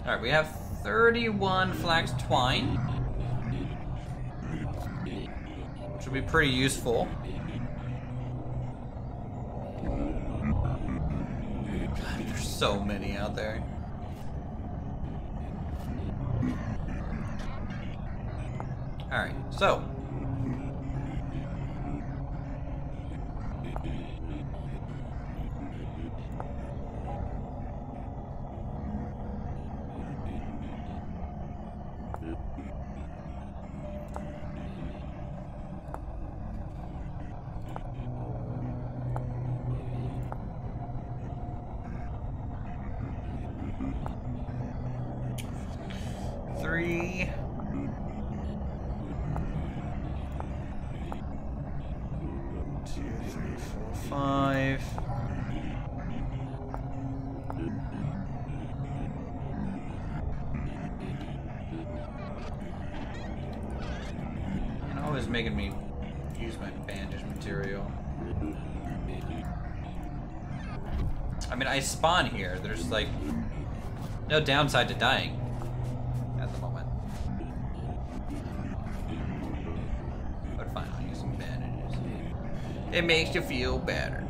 Alright, we have 31 flax twine. Be pretty useful. God, there's so many out there. Alright, so. No downside to dying at the moment. But fine, I'll use some bandages. It makes you feel better.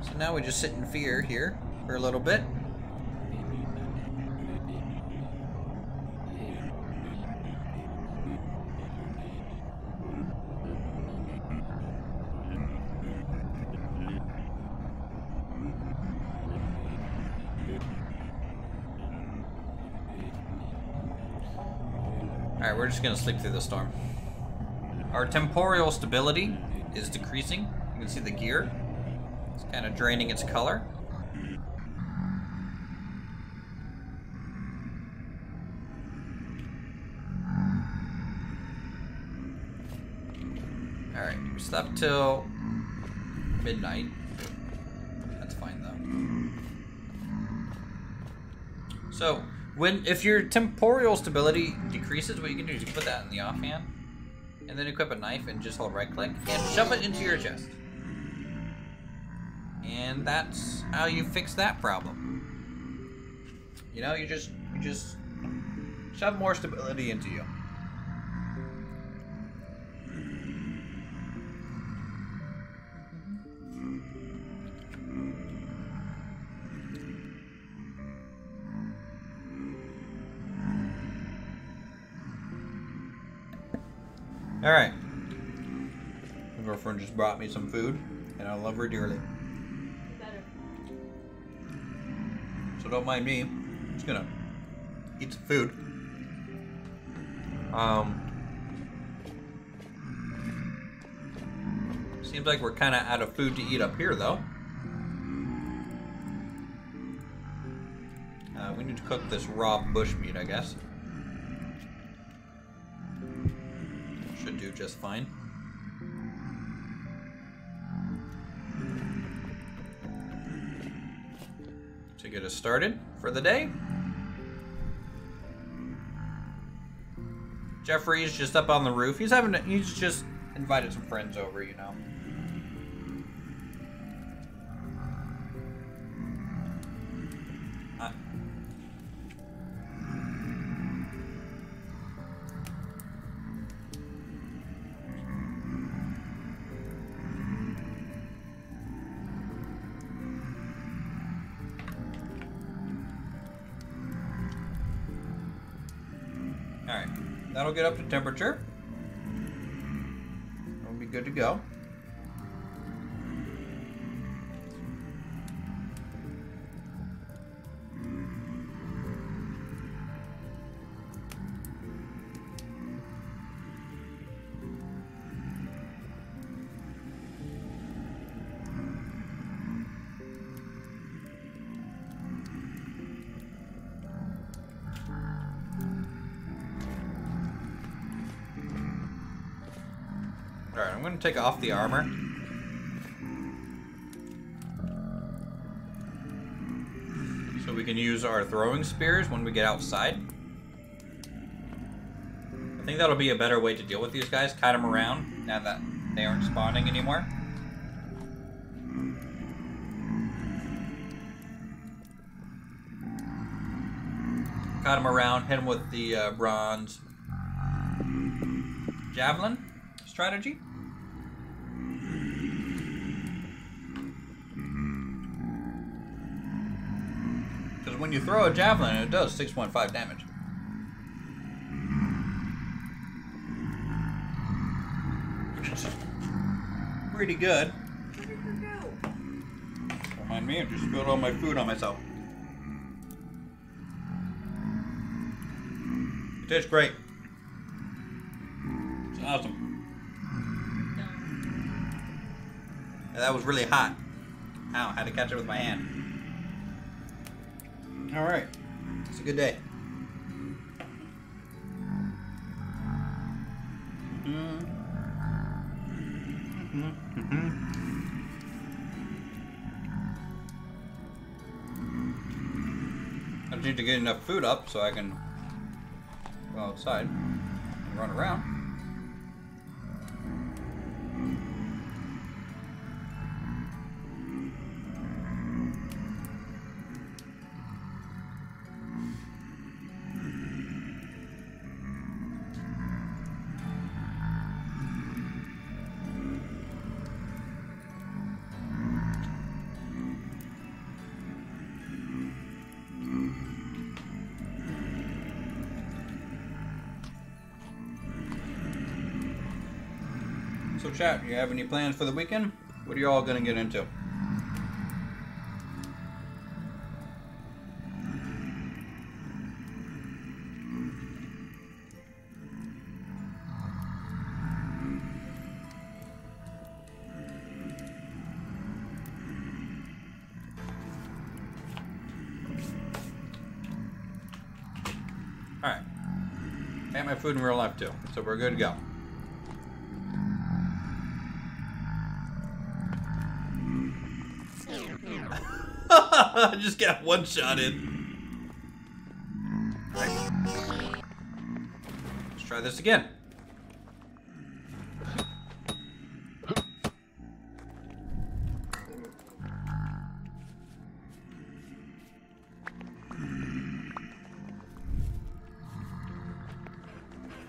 So now we just sit in fear here for a little bit. Alright, we're just gonna sleep through the storm. Our temporal stability is decreasing. You can see the gear. It's kind of draining its color. Alright, we slept till midnight. That's fine though. So, when if your temporal stability decreases, what you can do is you put that in the offhand, and then equip a knife and just hold right click and shove it into your chest. And that's how you fix that problem. You know, you just you just shove more stability into you. All right. My girlfriend just brought me some food. and I love her dearly. So don't mind me. I'm just gonna eat some food. Um, seems like we're kind of out of food to eat up here, though. Uh, we need to cook this raw bush meat, I guess. Just fine. To get us started for the day. Jeffrey's just up on the roof. He's having he's just invited some friends over, you know. Get up to temperature. We'll be good to go. Take off the armor. So we can use our throwing spears when we get outside. I think that'll be a better way to deal with these guys. Kite them around now that they aren't spawning anymore. Cut them around, hit them with the uh, bronze javelin strategy. Because when you throw a javelin, it does 6.5 damage. Which is pretty good. Where did you go? Don't mind me, I just spilled all my food on myself. It tastes great. It's awesome. Yeah, that was really hot. Ow, had to catch it with my hand. Alright. It's a good day. I need to get enough food up so I can go outside and run around. You have any plans for the weekend? What are you all gonna get into? Alright. Ate my food in real life too, so we're good to go. I just got one shot in. Let's try this again.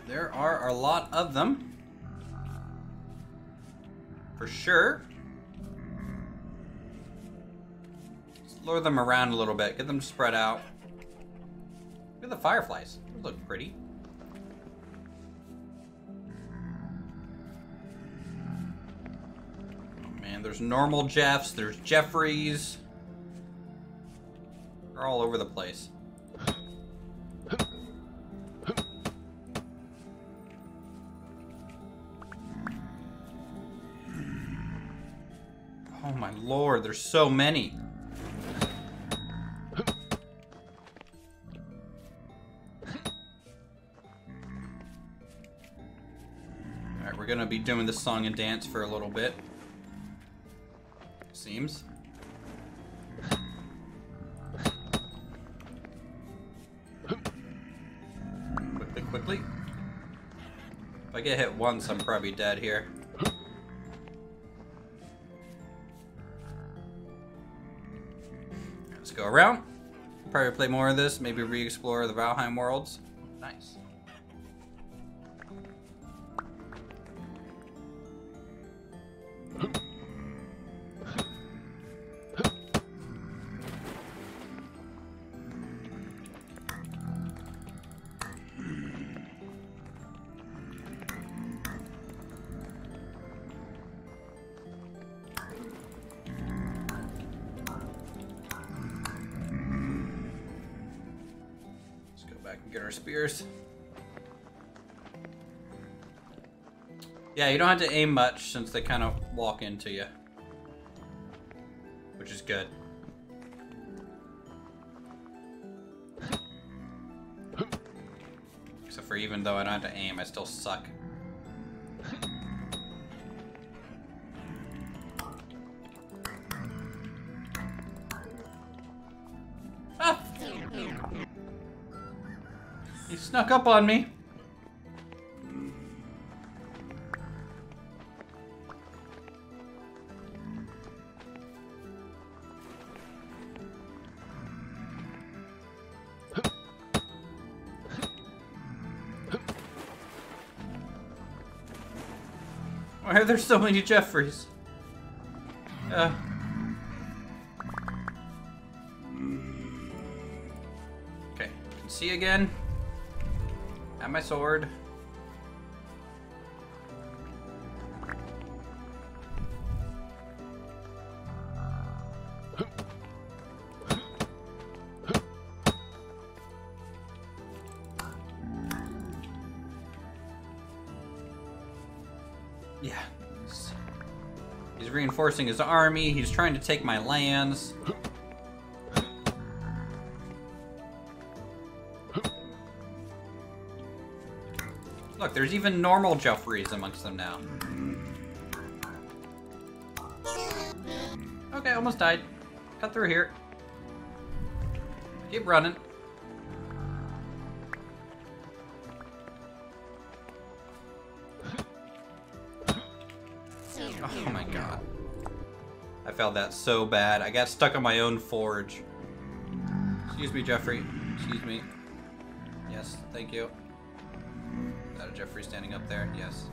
There are a lot of them. For sure. Lure them around a little bit, get them spread out. Look at the fireflies. Those look pretty. Oh man, there's normal Jeffs, there's Jeffries. They're all over the place. Oh my lord, there's so many. Be doing the song and dance for a little bit. Seems. Quickly, quickly. If I get hit once, I'm probably dead here. Let's go around. Probably play more of this, maybe re-explore the Valheim worlds. Don't have to aim much since they kind of walk into you. Which is good. Except for even though I don't have to aim, I still suck. Ah! He snuck up on me. Why are there so many Jeffreys? Uh. Okay, see again. Have my sword. Reinforcing his army. He's trying to take my lands. Look, there's even normal Jeffreys amongst them now. Okay, almost died. Cut through here. Keep running. Oh my god. I felt that so bad. I got stuck on my own forge. Excuse me, Jeffrey. Excuse me. Yes, thank you. Is that a Jeffrey standing up there? Yes.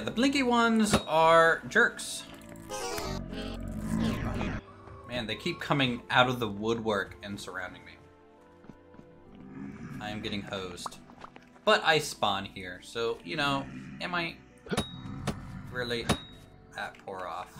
Yeah, the blinky ones are jerks. Man, they keep coming out of the woodwork and surrounding me. I am getting hosed. But I spawn here, so, you know, am I really that poor off?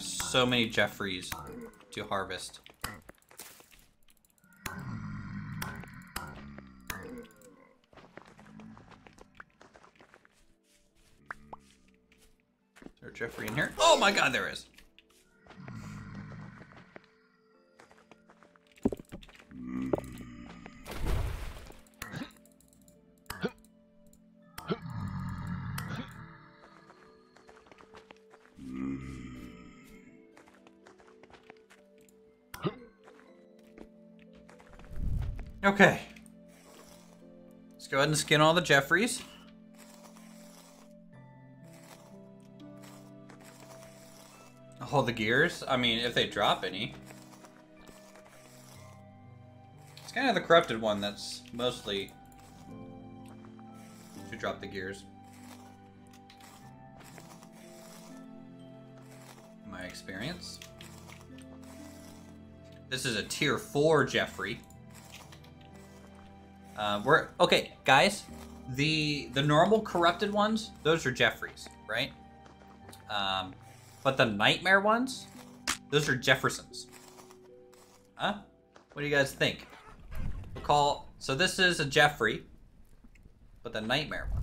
Have so many Jeffreys to harvest. Is there a Jeffrey in here? Oh my god, there is! Okay. Let's go ahead and skin all the Jeffreys. Hold the gears. I mean, if they drop any. It's kind of the corrupted one that's mostly to drop the gears. My experience. This is a tier four Jeffrey. Uh, we're okay, guys. The the normal corrupted ones, those are Jeffries, right? Um, but the nightmare ones, those are Jeffersons. Huh? What do you guys think? We'll call so this is a Jeffrey, but the nightmare ones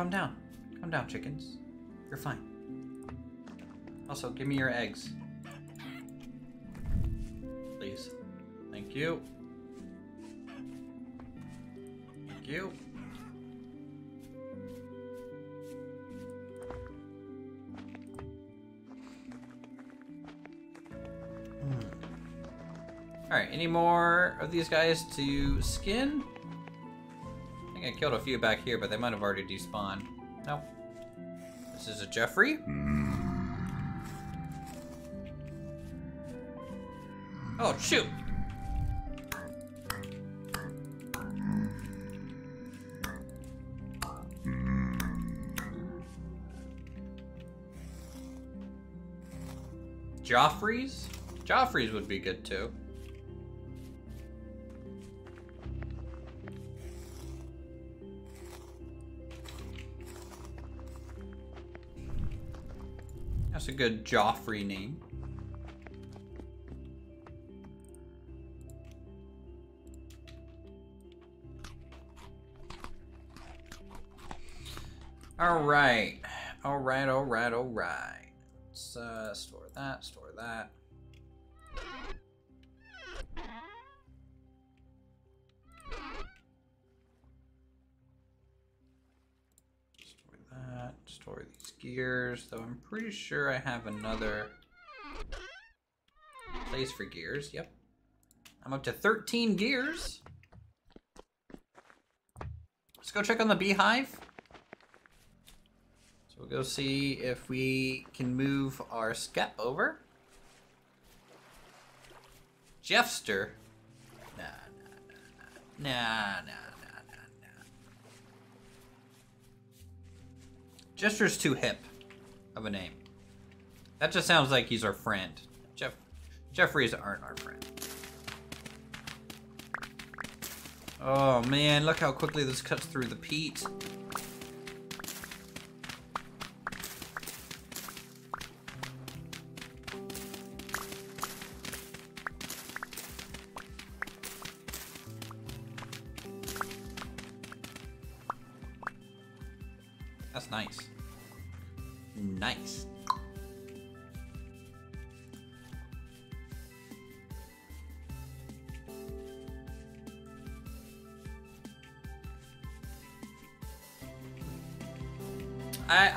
Calm down. Calm down, chickens. You're fine. Also, give me your eggs. Please. Thank you. Thank you. Hmm. Alright, any more of these guys to skin? Killed a few back here, but they might have already despawned. Nope. This is a Jeffrey. Oh, shoot! Joffreys? Joffreys would be good too. That's a good Joffrey name. All right, all right, all right, all right. Let's uh, store that, store that. Store that, store these gears, though I'm pretty sure I have another place for gears. Yep. I'm up to 13 gears. Let's go check on the beehive. So we'll go see if we can move our skep over. Jeffster. Nah, nah, nah, nah. Nah, nah, Jester's too hip of a name. That just sounds like he's our friend. Jeff Jeffries aren't our friend. Oh man, look how quickly this cuts through the peat.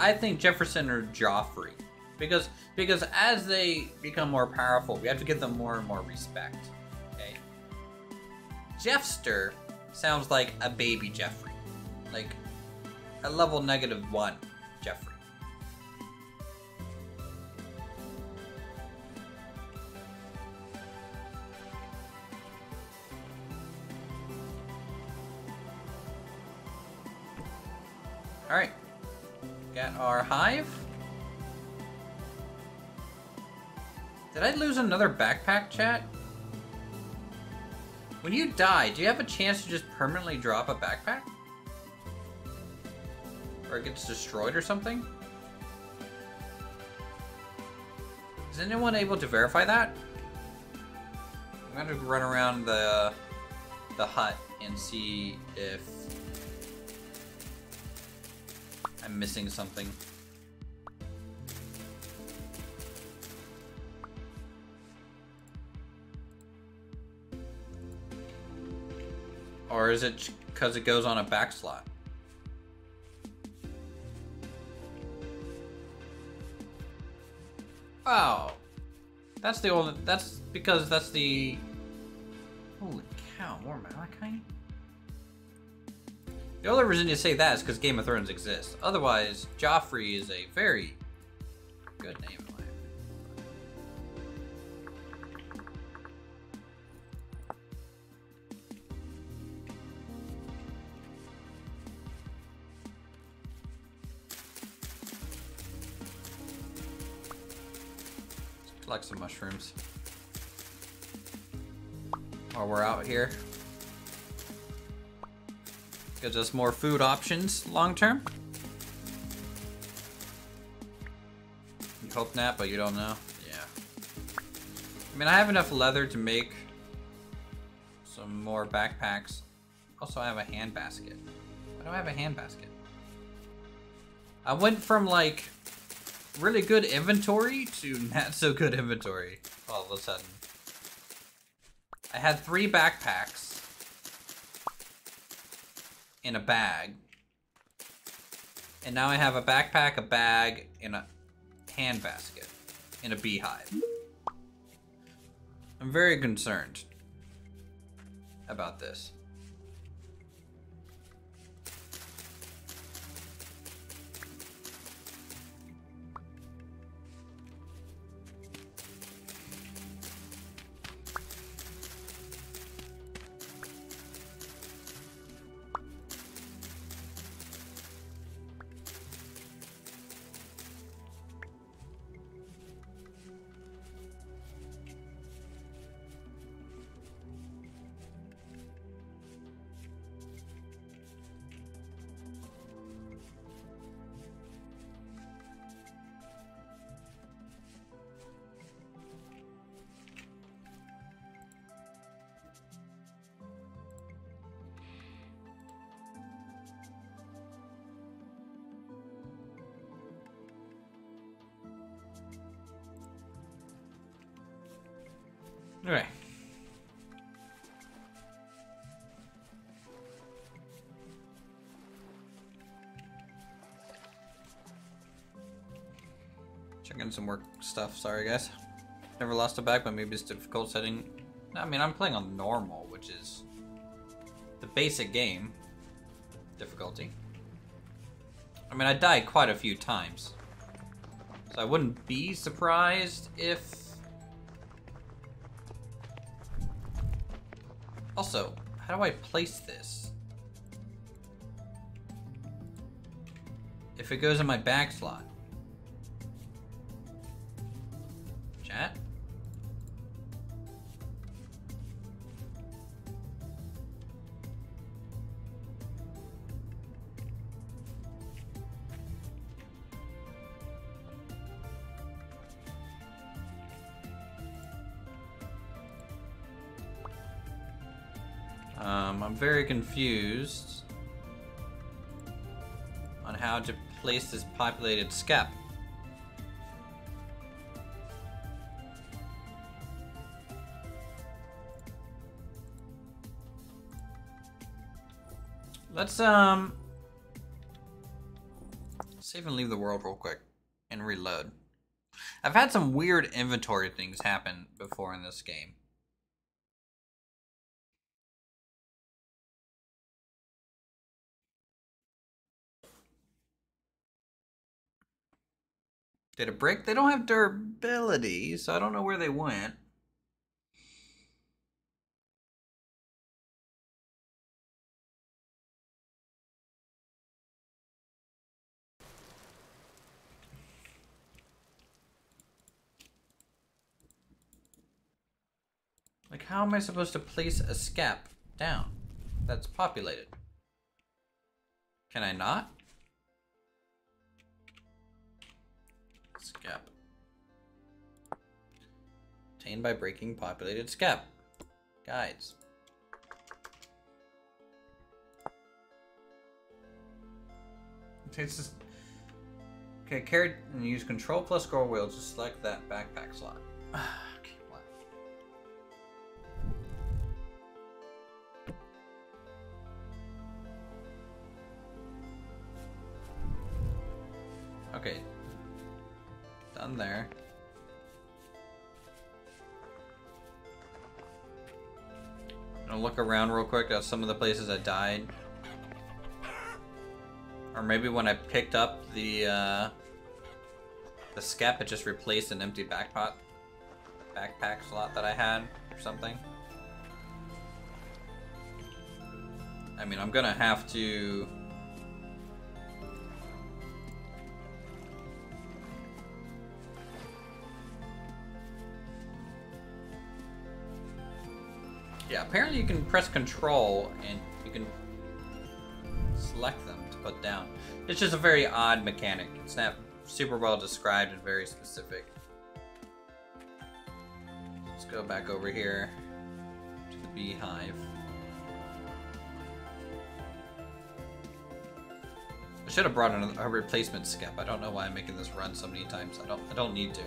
I, think Jefferson or Joffrey. Because because as they become more powerful, we have to give them more and more respect. Okay. Jeffster sounds like a baby Jeffrey. Like a level negative one hive. Did I lose another backpack, chat? When you die, do you have a chance to just permanently drop a backpack? Or it gets destroyed or something? Is anyone able to verify that? I'm gonna run around the the hut and see if I'm missing something. Or is it because it goes on a back slot? Oh. That's the old. That's because that's the. Holy cow, more Malachite? The only reason you say that is because Game of Thrones exists. Otherwise, Joffrey is a very good name mushrooms. While we're out here. Gives us more food options long term. You hope that, but you don't know. Yeah. I mean, I have enough leather to make some more backpacks. Also, I have a hand basket. Why do I have a hand basket? I went from like really good inventory to not so good inventory all of a sudden. I had three backpacks in a bag. And now I have a backpack, a bag, and a hand basket in a beehive. I'm very concerned about this. Some work stuff. Sorry, guys. Never lost a bag, but maybe it's difficult setting. I mean, I'm playing on normal, which is the basic game difficulty. I mean, I died quite a few times. So I wouldn't be surprised if Also, how do I place this? If it goes in my back slot. Confused on how to place this populated skep. Let's um save and leave the world real quick and reload. I've had some weird inventory things happen before in this game. Did it break? They don't have durability, so I don't know where they went. Like, how am I supposed to place a skep down that's populated? Can I not? Skep. Obtained by breaking populated skep. Guides. Okay, it's just... Okay, carry and use control plus scroll wheel to select that backpack slot. quick at some of the places I died. Or maybe when I picked up the uh, the skep, it just replaced an empty backpack backpack slot that I had or something. I mean, I'm gonna have to. Apparently you can press control and you can select them to put down. It's just a very odd mechanic. It's not super well described and very specific. Let's go back over here to the beehive. I should have brought a replacement skep. I don't know why I'm making this run so many times. I don't I don't need to.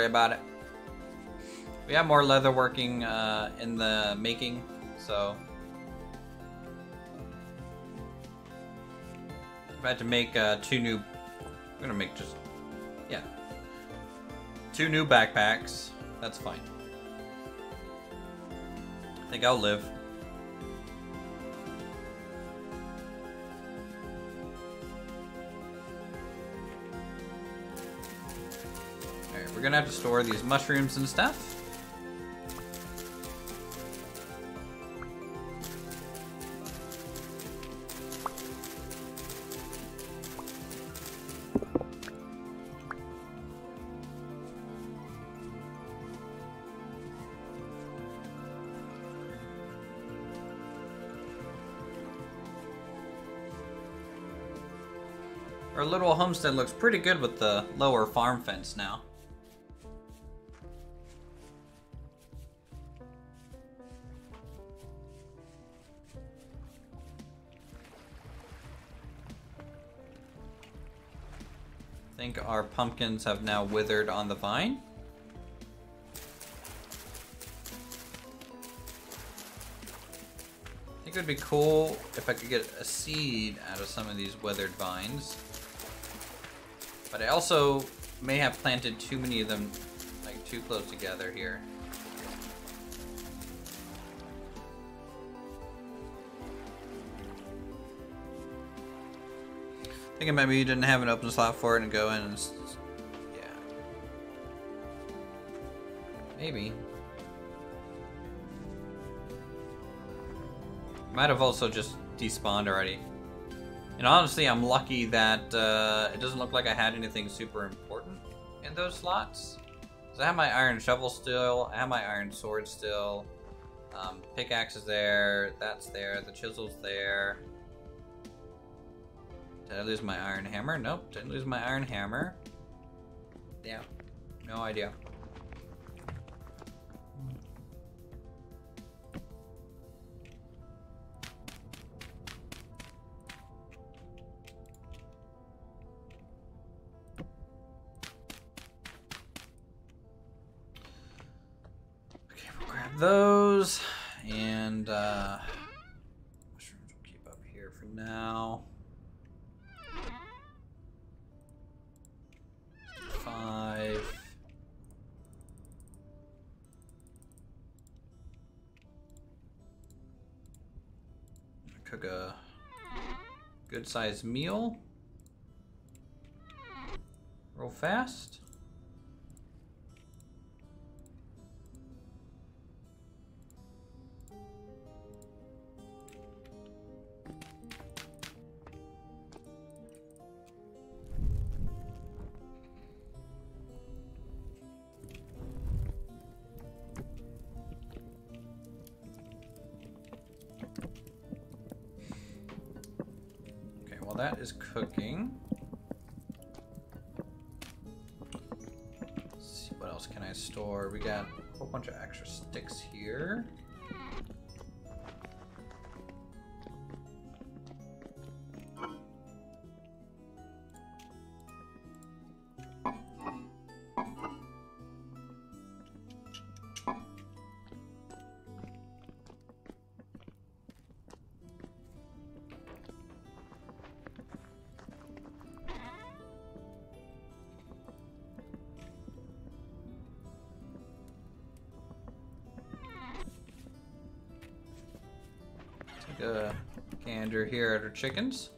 Worry about it. We have more leather working uh, in the making, so. If I had to make uh, two new, I'm gonna make just, yeah, two new backpacks. That's fine. I think I'll live. Gonna have to store these mushrooms and stuff. Our little homestead looks pretty good with the lower farm fence now. Pumpkins have now withered on the vine. I think it would be cool if I could get a seed out of some of these withered vines. But I also may have planted too many of them, like too close together here. Thinking maybe you didn't have an open slot for it and go in and Maybe. Might have also just despawned already. And honestly, I'm lucky that uh, it doesn't look like I had anything super important in those slots. So I have my iron shovel still, I have my iron sword still. Um, pickaxe is there, that's there, the chisel's there. Did I lose my iron hammer? Nope, didn't lose my iron hammer. Yeah, no idea. Those and uh, mushrooms will keep up here for now. Five. Cook a good sized meal. Roll real fast. That is cooking. Let's see what else can I store. We got a whole bunch of extra sticks here. A gander here at our chickens.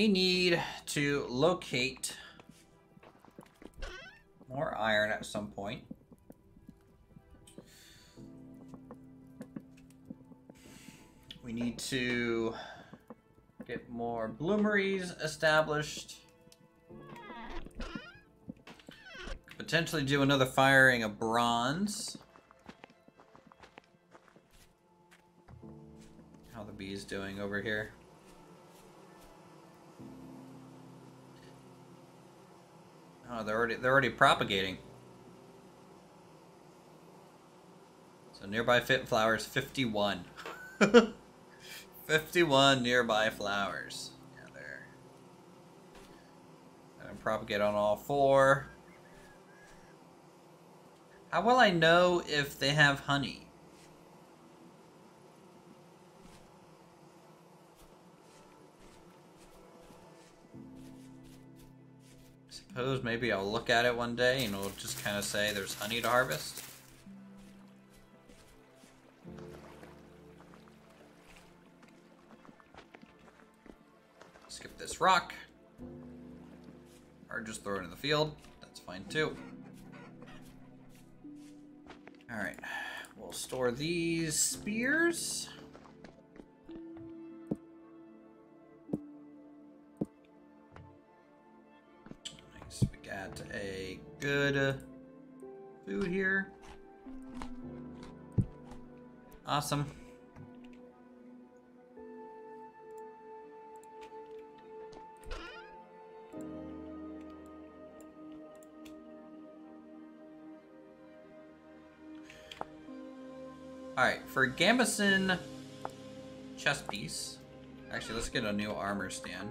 We need to locate more iron at some point. We need to get more bloomeries established. Potentially do another firing of bronze. How the bees doing over here? They're already propagating. So nearby fit flowers 51. 51 nearby flowers. Yeah, there. And propagate on all four. How will I know if they have honey? Suppose maybe I'll look at it one day and we'll just kind of say there's honey to harvest. Skip this rock. Or just throw it in the field. That's fine too. Alright. We'll store these spears. Good uh, food here. Awesome. Alright, for Gambeson chest piece. Actually, let's get a new armor stand.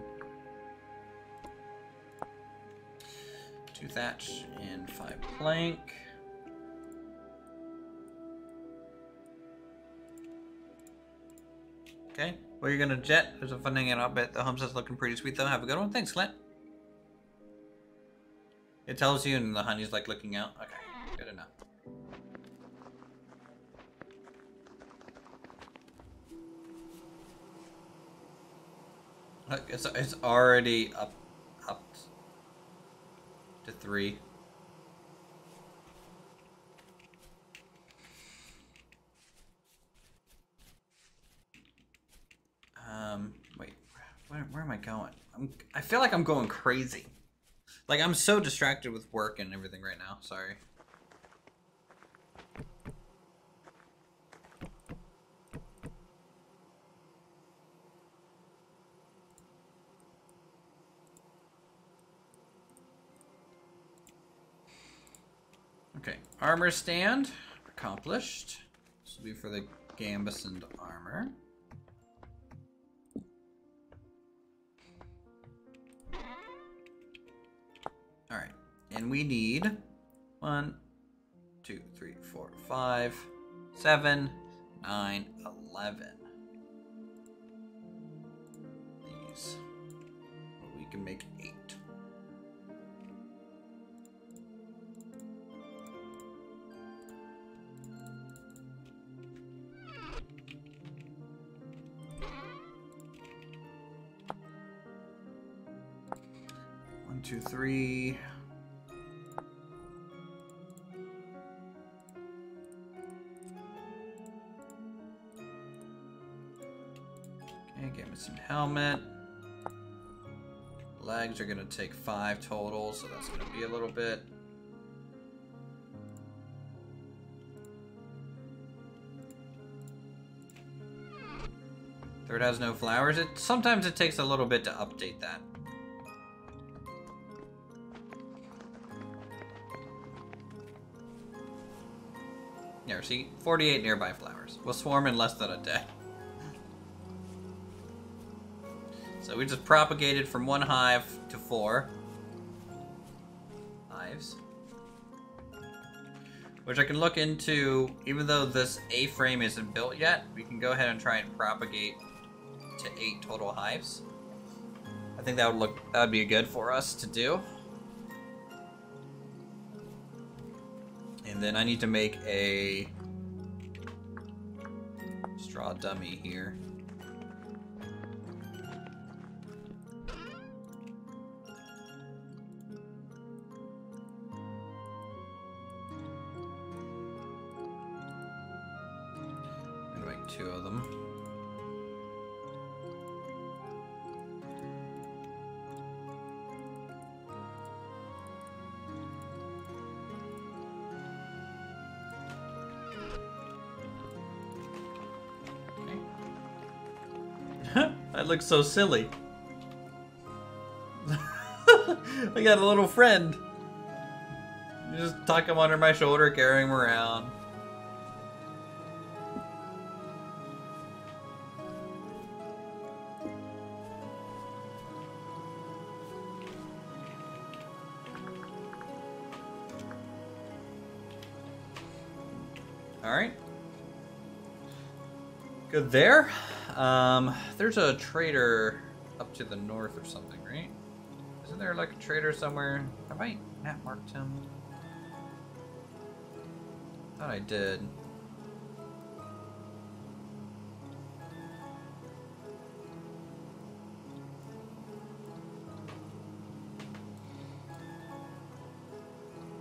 Two thatch and five plank. Okay, where you're gonna jet? There's a fun thing and I'll bet the homestead's looking pretty sweet though. Have a good one. Thanks, Clint. It tells you and the honey's like looking out. Okay, good enough. Look, it's, it's already up, up three. Um, wait, where, where am I going? I'm, I feel like I'm going crazy. Like, I'm so distracted with work and everything right now. Sorry. Okay, armor stand accomplished. This will be for the Gambesoned armor. All right, and we need one, two, three, four, five, seven, nine, eleven. These. Well, we can make eight. Three. Okay, get me some helmet. Legs are gonna take five total, so that's gonna be a little bit. Third has no flowers. It sometimes it takes a little bit to update that. There, 48 nearby flowers. We'll swarm in less than a day. So we just propagated from one hive to four hives. Which I can look into, even though this A-frame isn't built yet, we can go ahead and try and propagate to eight total hives. I think that would look, that would be good for us to do. And then I need to make a straw dummy here. Looks so silly. I got a little friend. You just tuck him under my shoulder, carry him around. Alright. Good there. Um, there's a trader up to the north or something, right? Isn't there like a trader somewhere? Have I map marked him? Thought I did.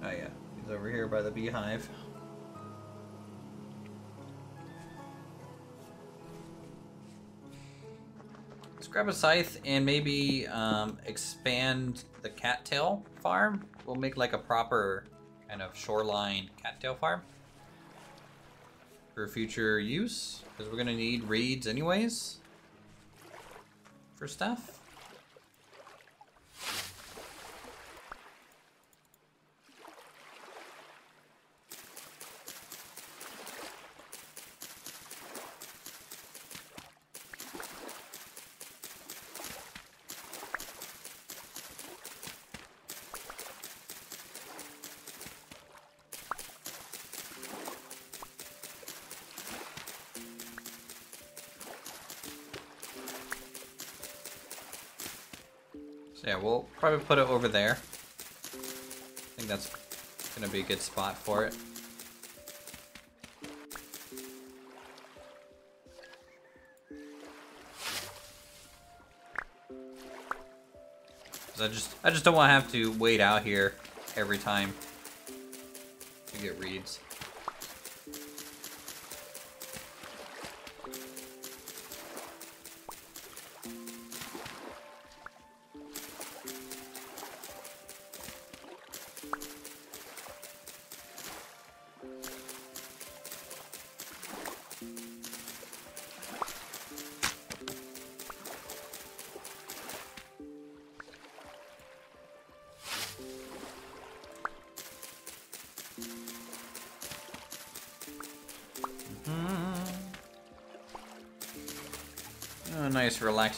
Oh yeah, he's over here by the beehive. Grab a scythe and maybe um, expand the cattail farm. We'll make like a proper kind of shoreline cattail farm for future use because we're gonna need reeds anyways for stuff. Probably put it over there. I think that's gonna be a good spot for it. I just I just don't want to have to wait out here every time to get reeds.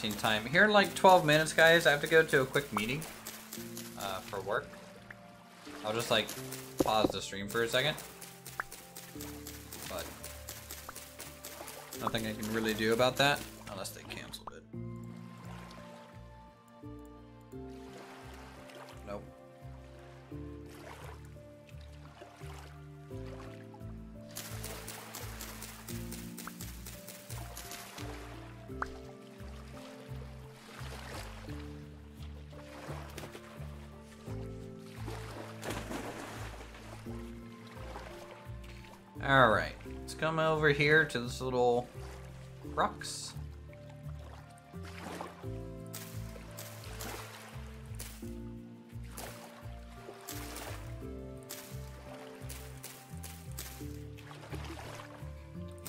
Time. Here in like 12 minutes, guys, I have to go to a quick meeting uh, for work. I'll just like pause the stream for a second. But nothing I can really do about that to this little crux.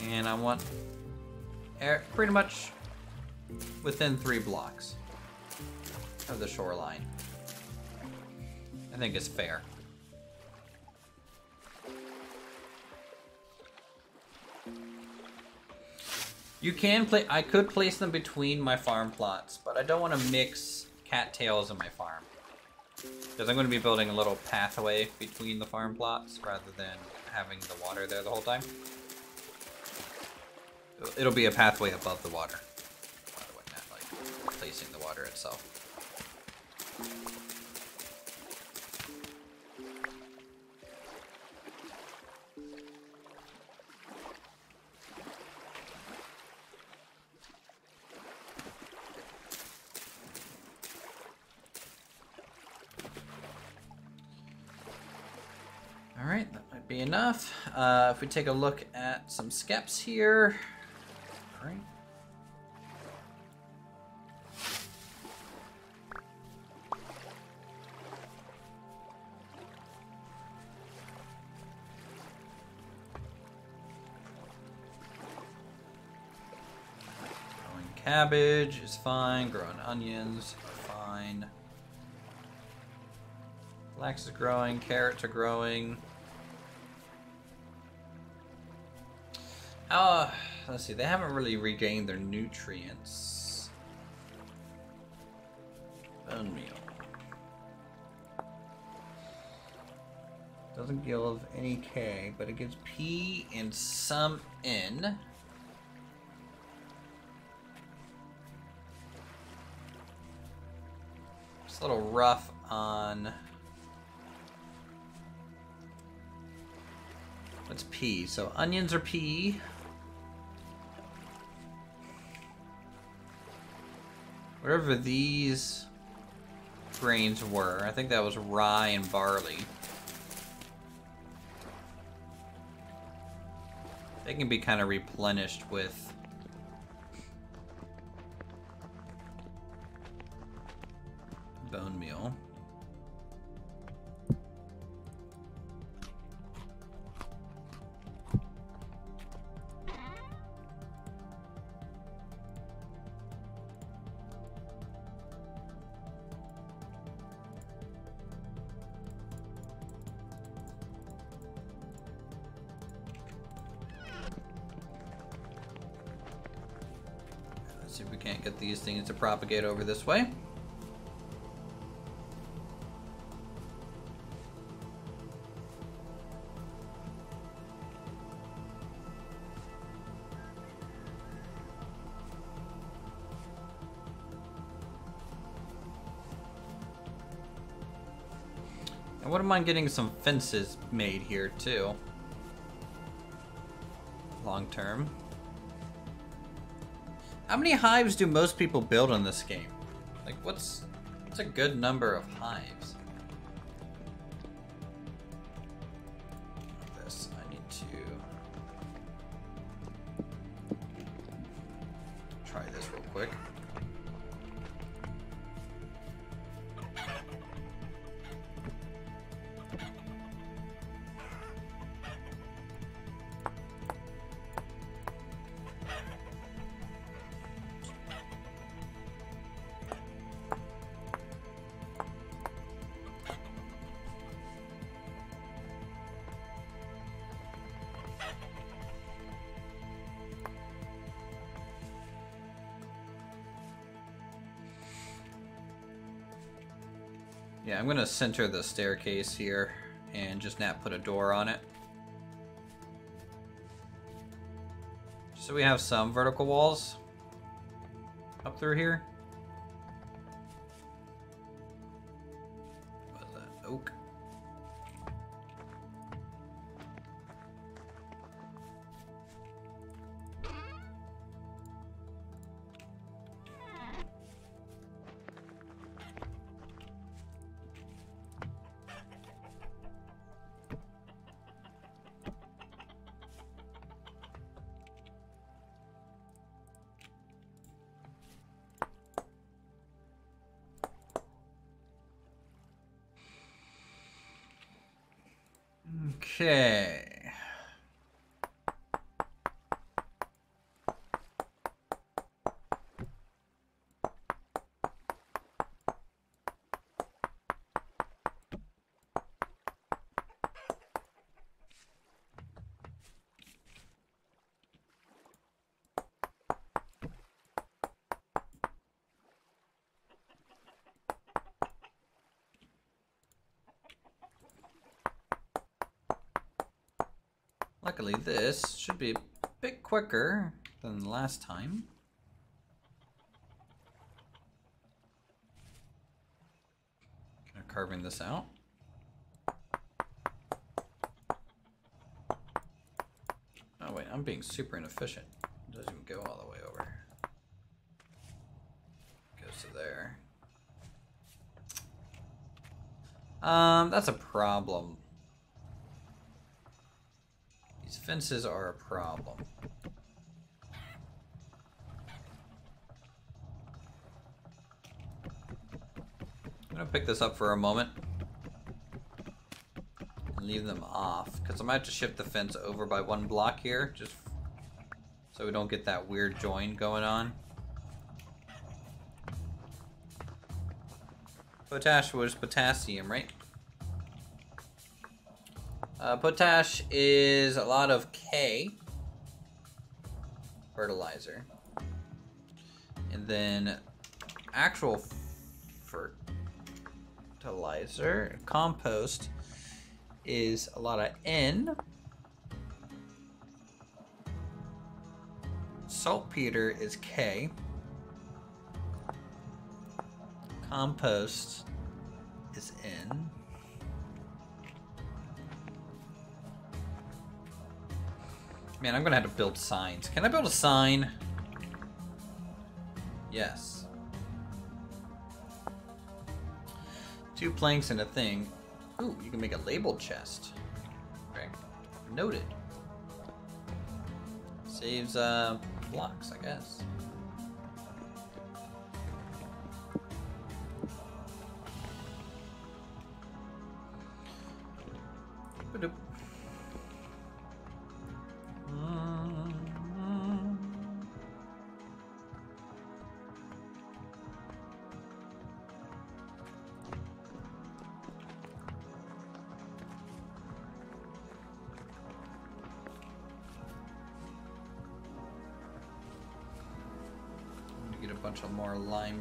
And I want pretty much within three blocks of the shoreline. I think it's fair. You can play. I could place them between my farm plots, but I don't want to mix cattails in my farm. Because I'm going to be building a little pathway between the farm plots rather than having the water there the whole time. It'll be a pathway above the water. Not like placing the water itself. We take a look at some skeps here. Alright. Growing cabbage is fine. Growing onions are fine. Flax is growing. Carrots are growing. Uh, let's see. They haven't really regained their nutrients. Bone meal. Doesn't give any K, but it gives P and some N. It's a little rough on. What's P? So onions are P. Whatever these grains were, I think that was rye and barley. They can be kind of replenished with bone meal. Propagate over this way. I wouldn't mind getting some fences made here too. Long term. How many hives do most people build in this game? Like, what's what's a good number of hives? I'm gonna center the staircase here and just not put a door on it. So we have some vertical walls up through here. Quicker than last time. Kind of carving this out. Oh wait, I'm being super inefficient. It doesn't even go all the way over. Goes to there. Um, that's a problem. These fences are a problem. Gonna pick this up for a moment. Leave them off, because I might have to shift the fence over by one block here, just so we don't get that weird join going on. Potash was potassium, right? Uh, potash is a lot of K fertilizer. And then actual fertilizer, compost, is a lot of N. Saltpeter is K. Compost is N. Man, I'm gonna have to build signs. Can I build a sign? Yes. Two planks and a thing. Ooh, you can make a labeled chest. Okay. Noted. Saves uh, blocks, I guess.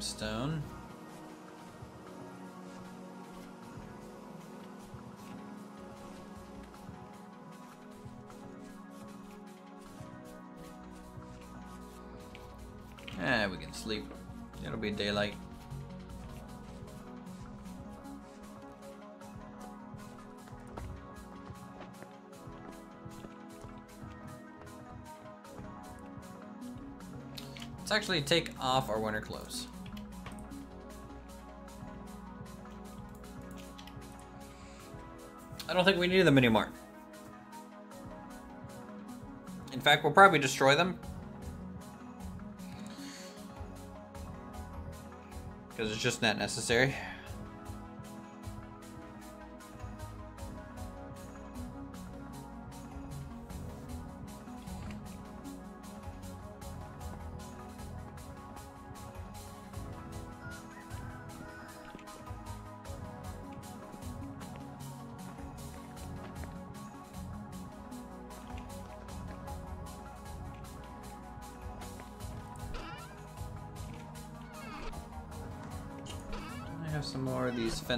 More limestone. Yeah, we can sleep. It'll be daylight. Let's actually take off our winter clothes. I don't think we need them anymore. In fact, we'll probably destroy them. Because it's just not necessary.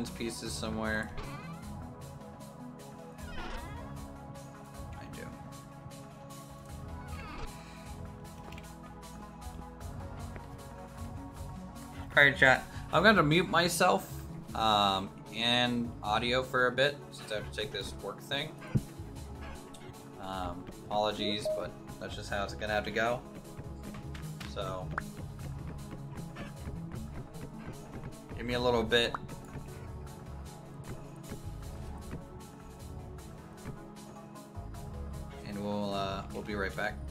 Pieces somewhere. I do. Alright, chat. I'm to mute myself um, and audio for a bit since I have to take this work thing. Um, apologies, but that's just how it's going to have to go. So, give me a little bit. Be right back.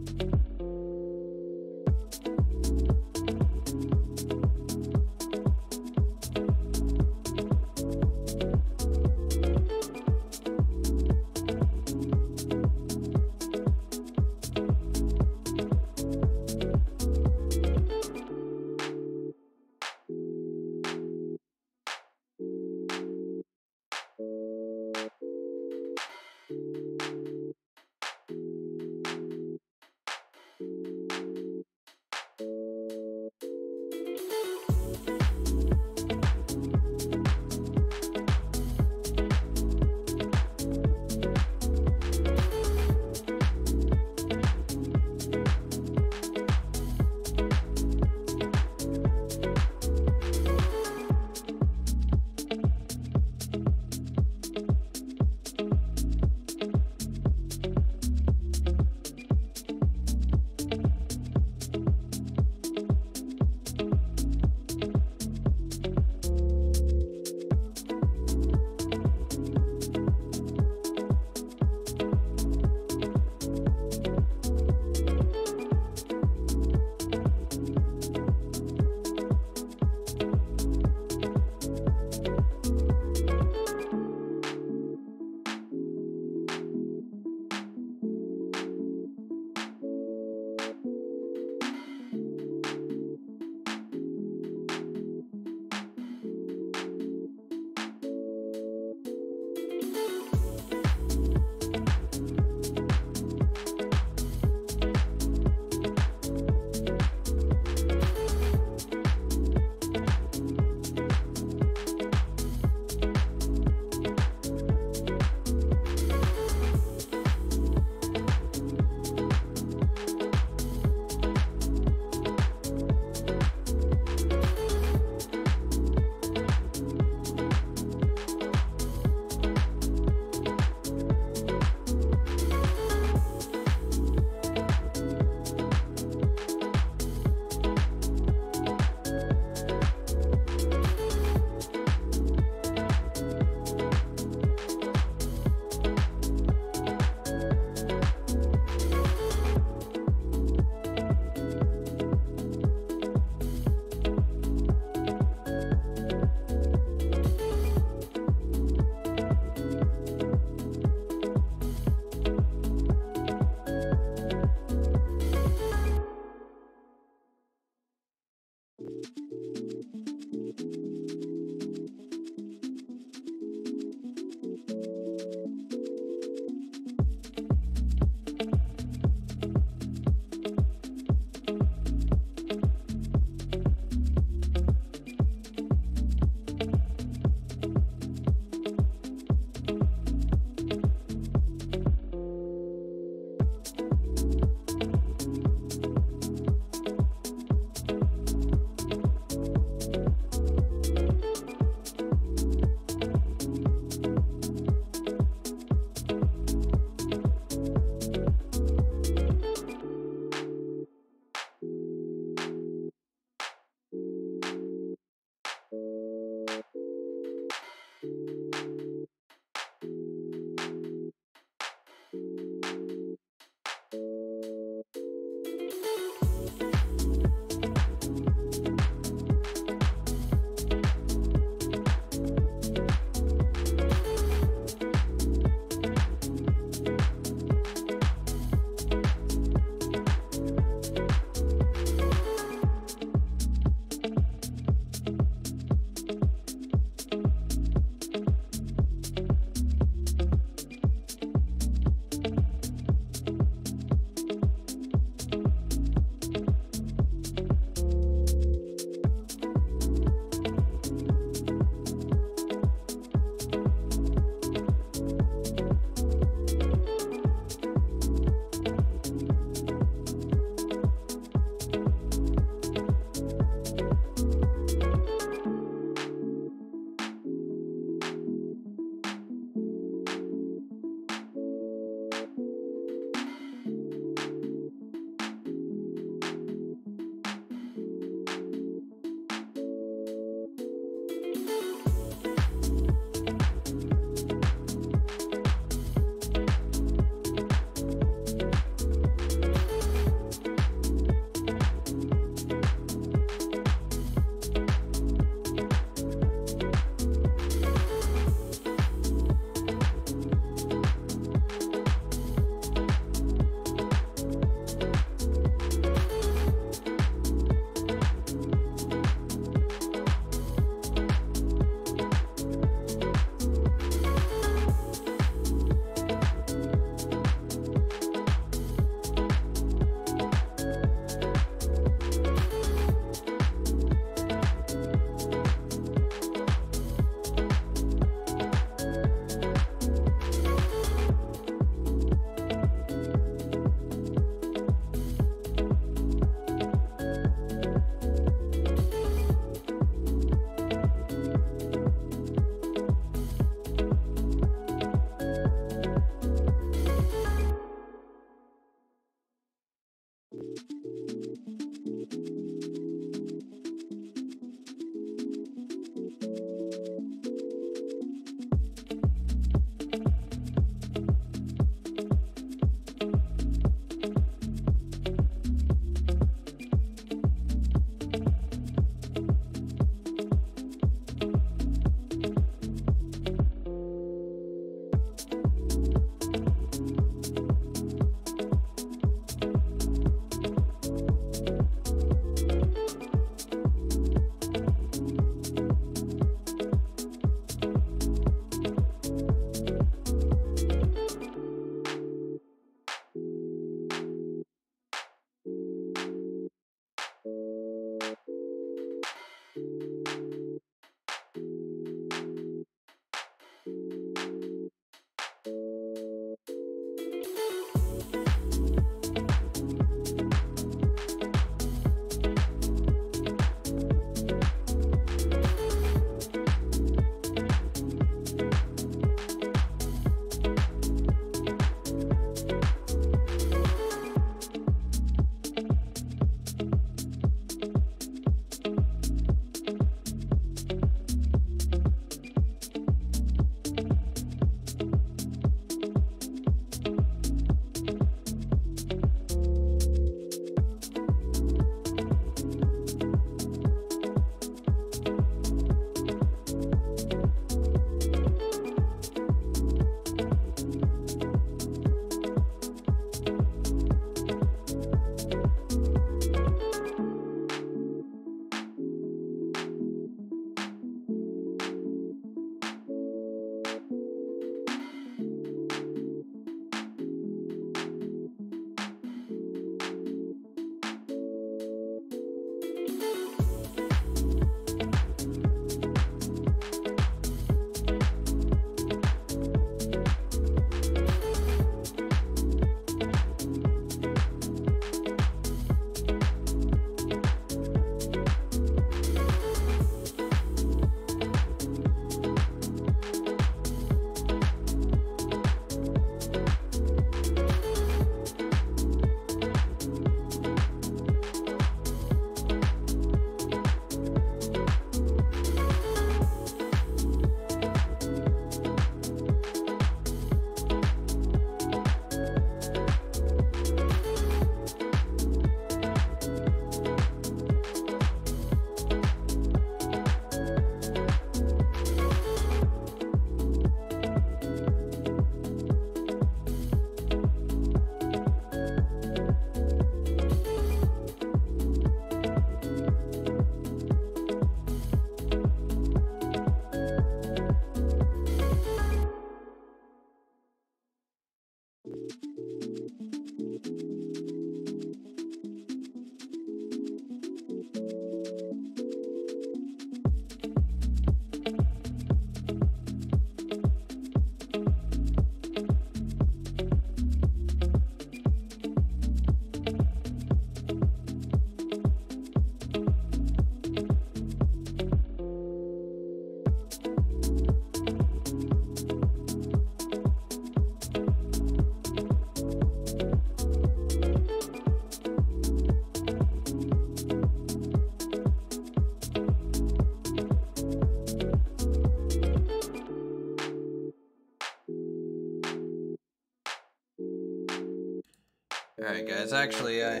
Guys, actually, I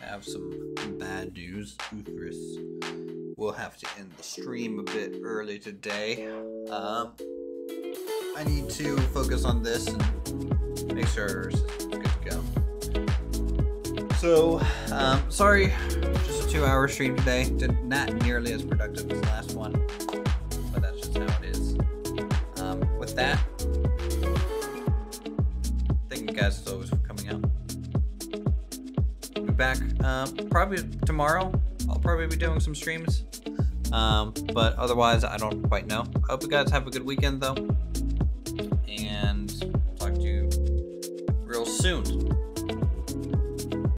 have some bad news. Uthris will have to end the stream a bit early today. Um, I need to focus on this and make sure it's good to go. So, um, sorry, just a two hour stream today. Did not nearly as productive as the last one, be doing some streams. Um, but otherwise, I don't quite know. I hope you guys have a good weekend though.